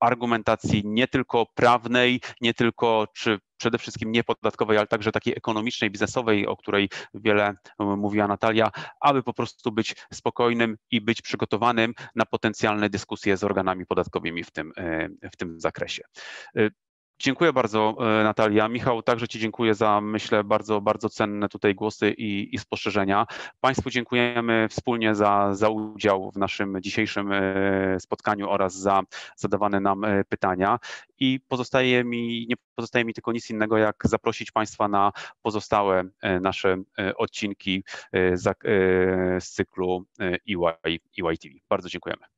argumentacji nie tylko prawnej, nie tylko czy przede wszystkim nie podatkowej, ale także takiej ekonomicznej, biznesowej, o której wiele mówiła Natalia, aby po prostu być spokojnym i być przygotowanym na potencjalne dyskusje z organami podatkowymi w tym, w tym zakresie. Dziękuję bardzo e, Natalia. Michał, także Ci dziękuję za, myślę, bardzo, bardzo cenne tutaj głosy i, i spostrzeżenia. Państwu dziękujemy wspólnie za, za udział w naszym dzisiejszym e, spotkaniu oraz za zadawane nam e, pytania. I pozostaje mi, nie pozostaje mi tylko nic innego, jak zaprosić Państwa na pozostałe nasze odcinki z cyklu EY, EY TV. Bardzo dziękujemy.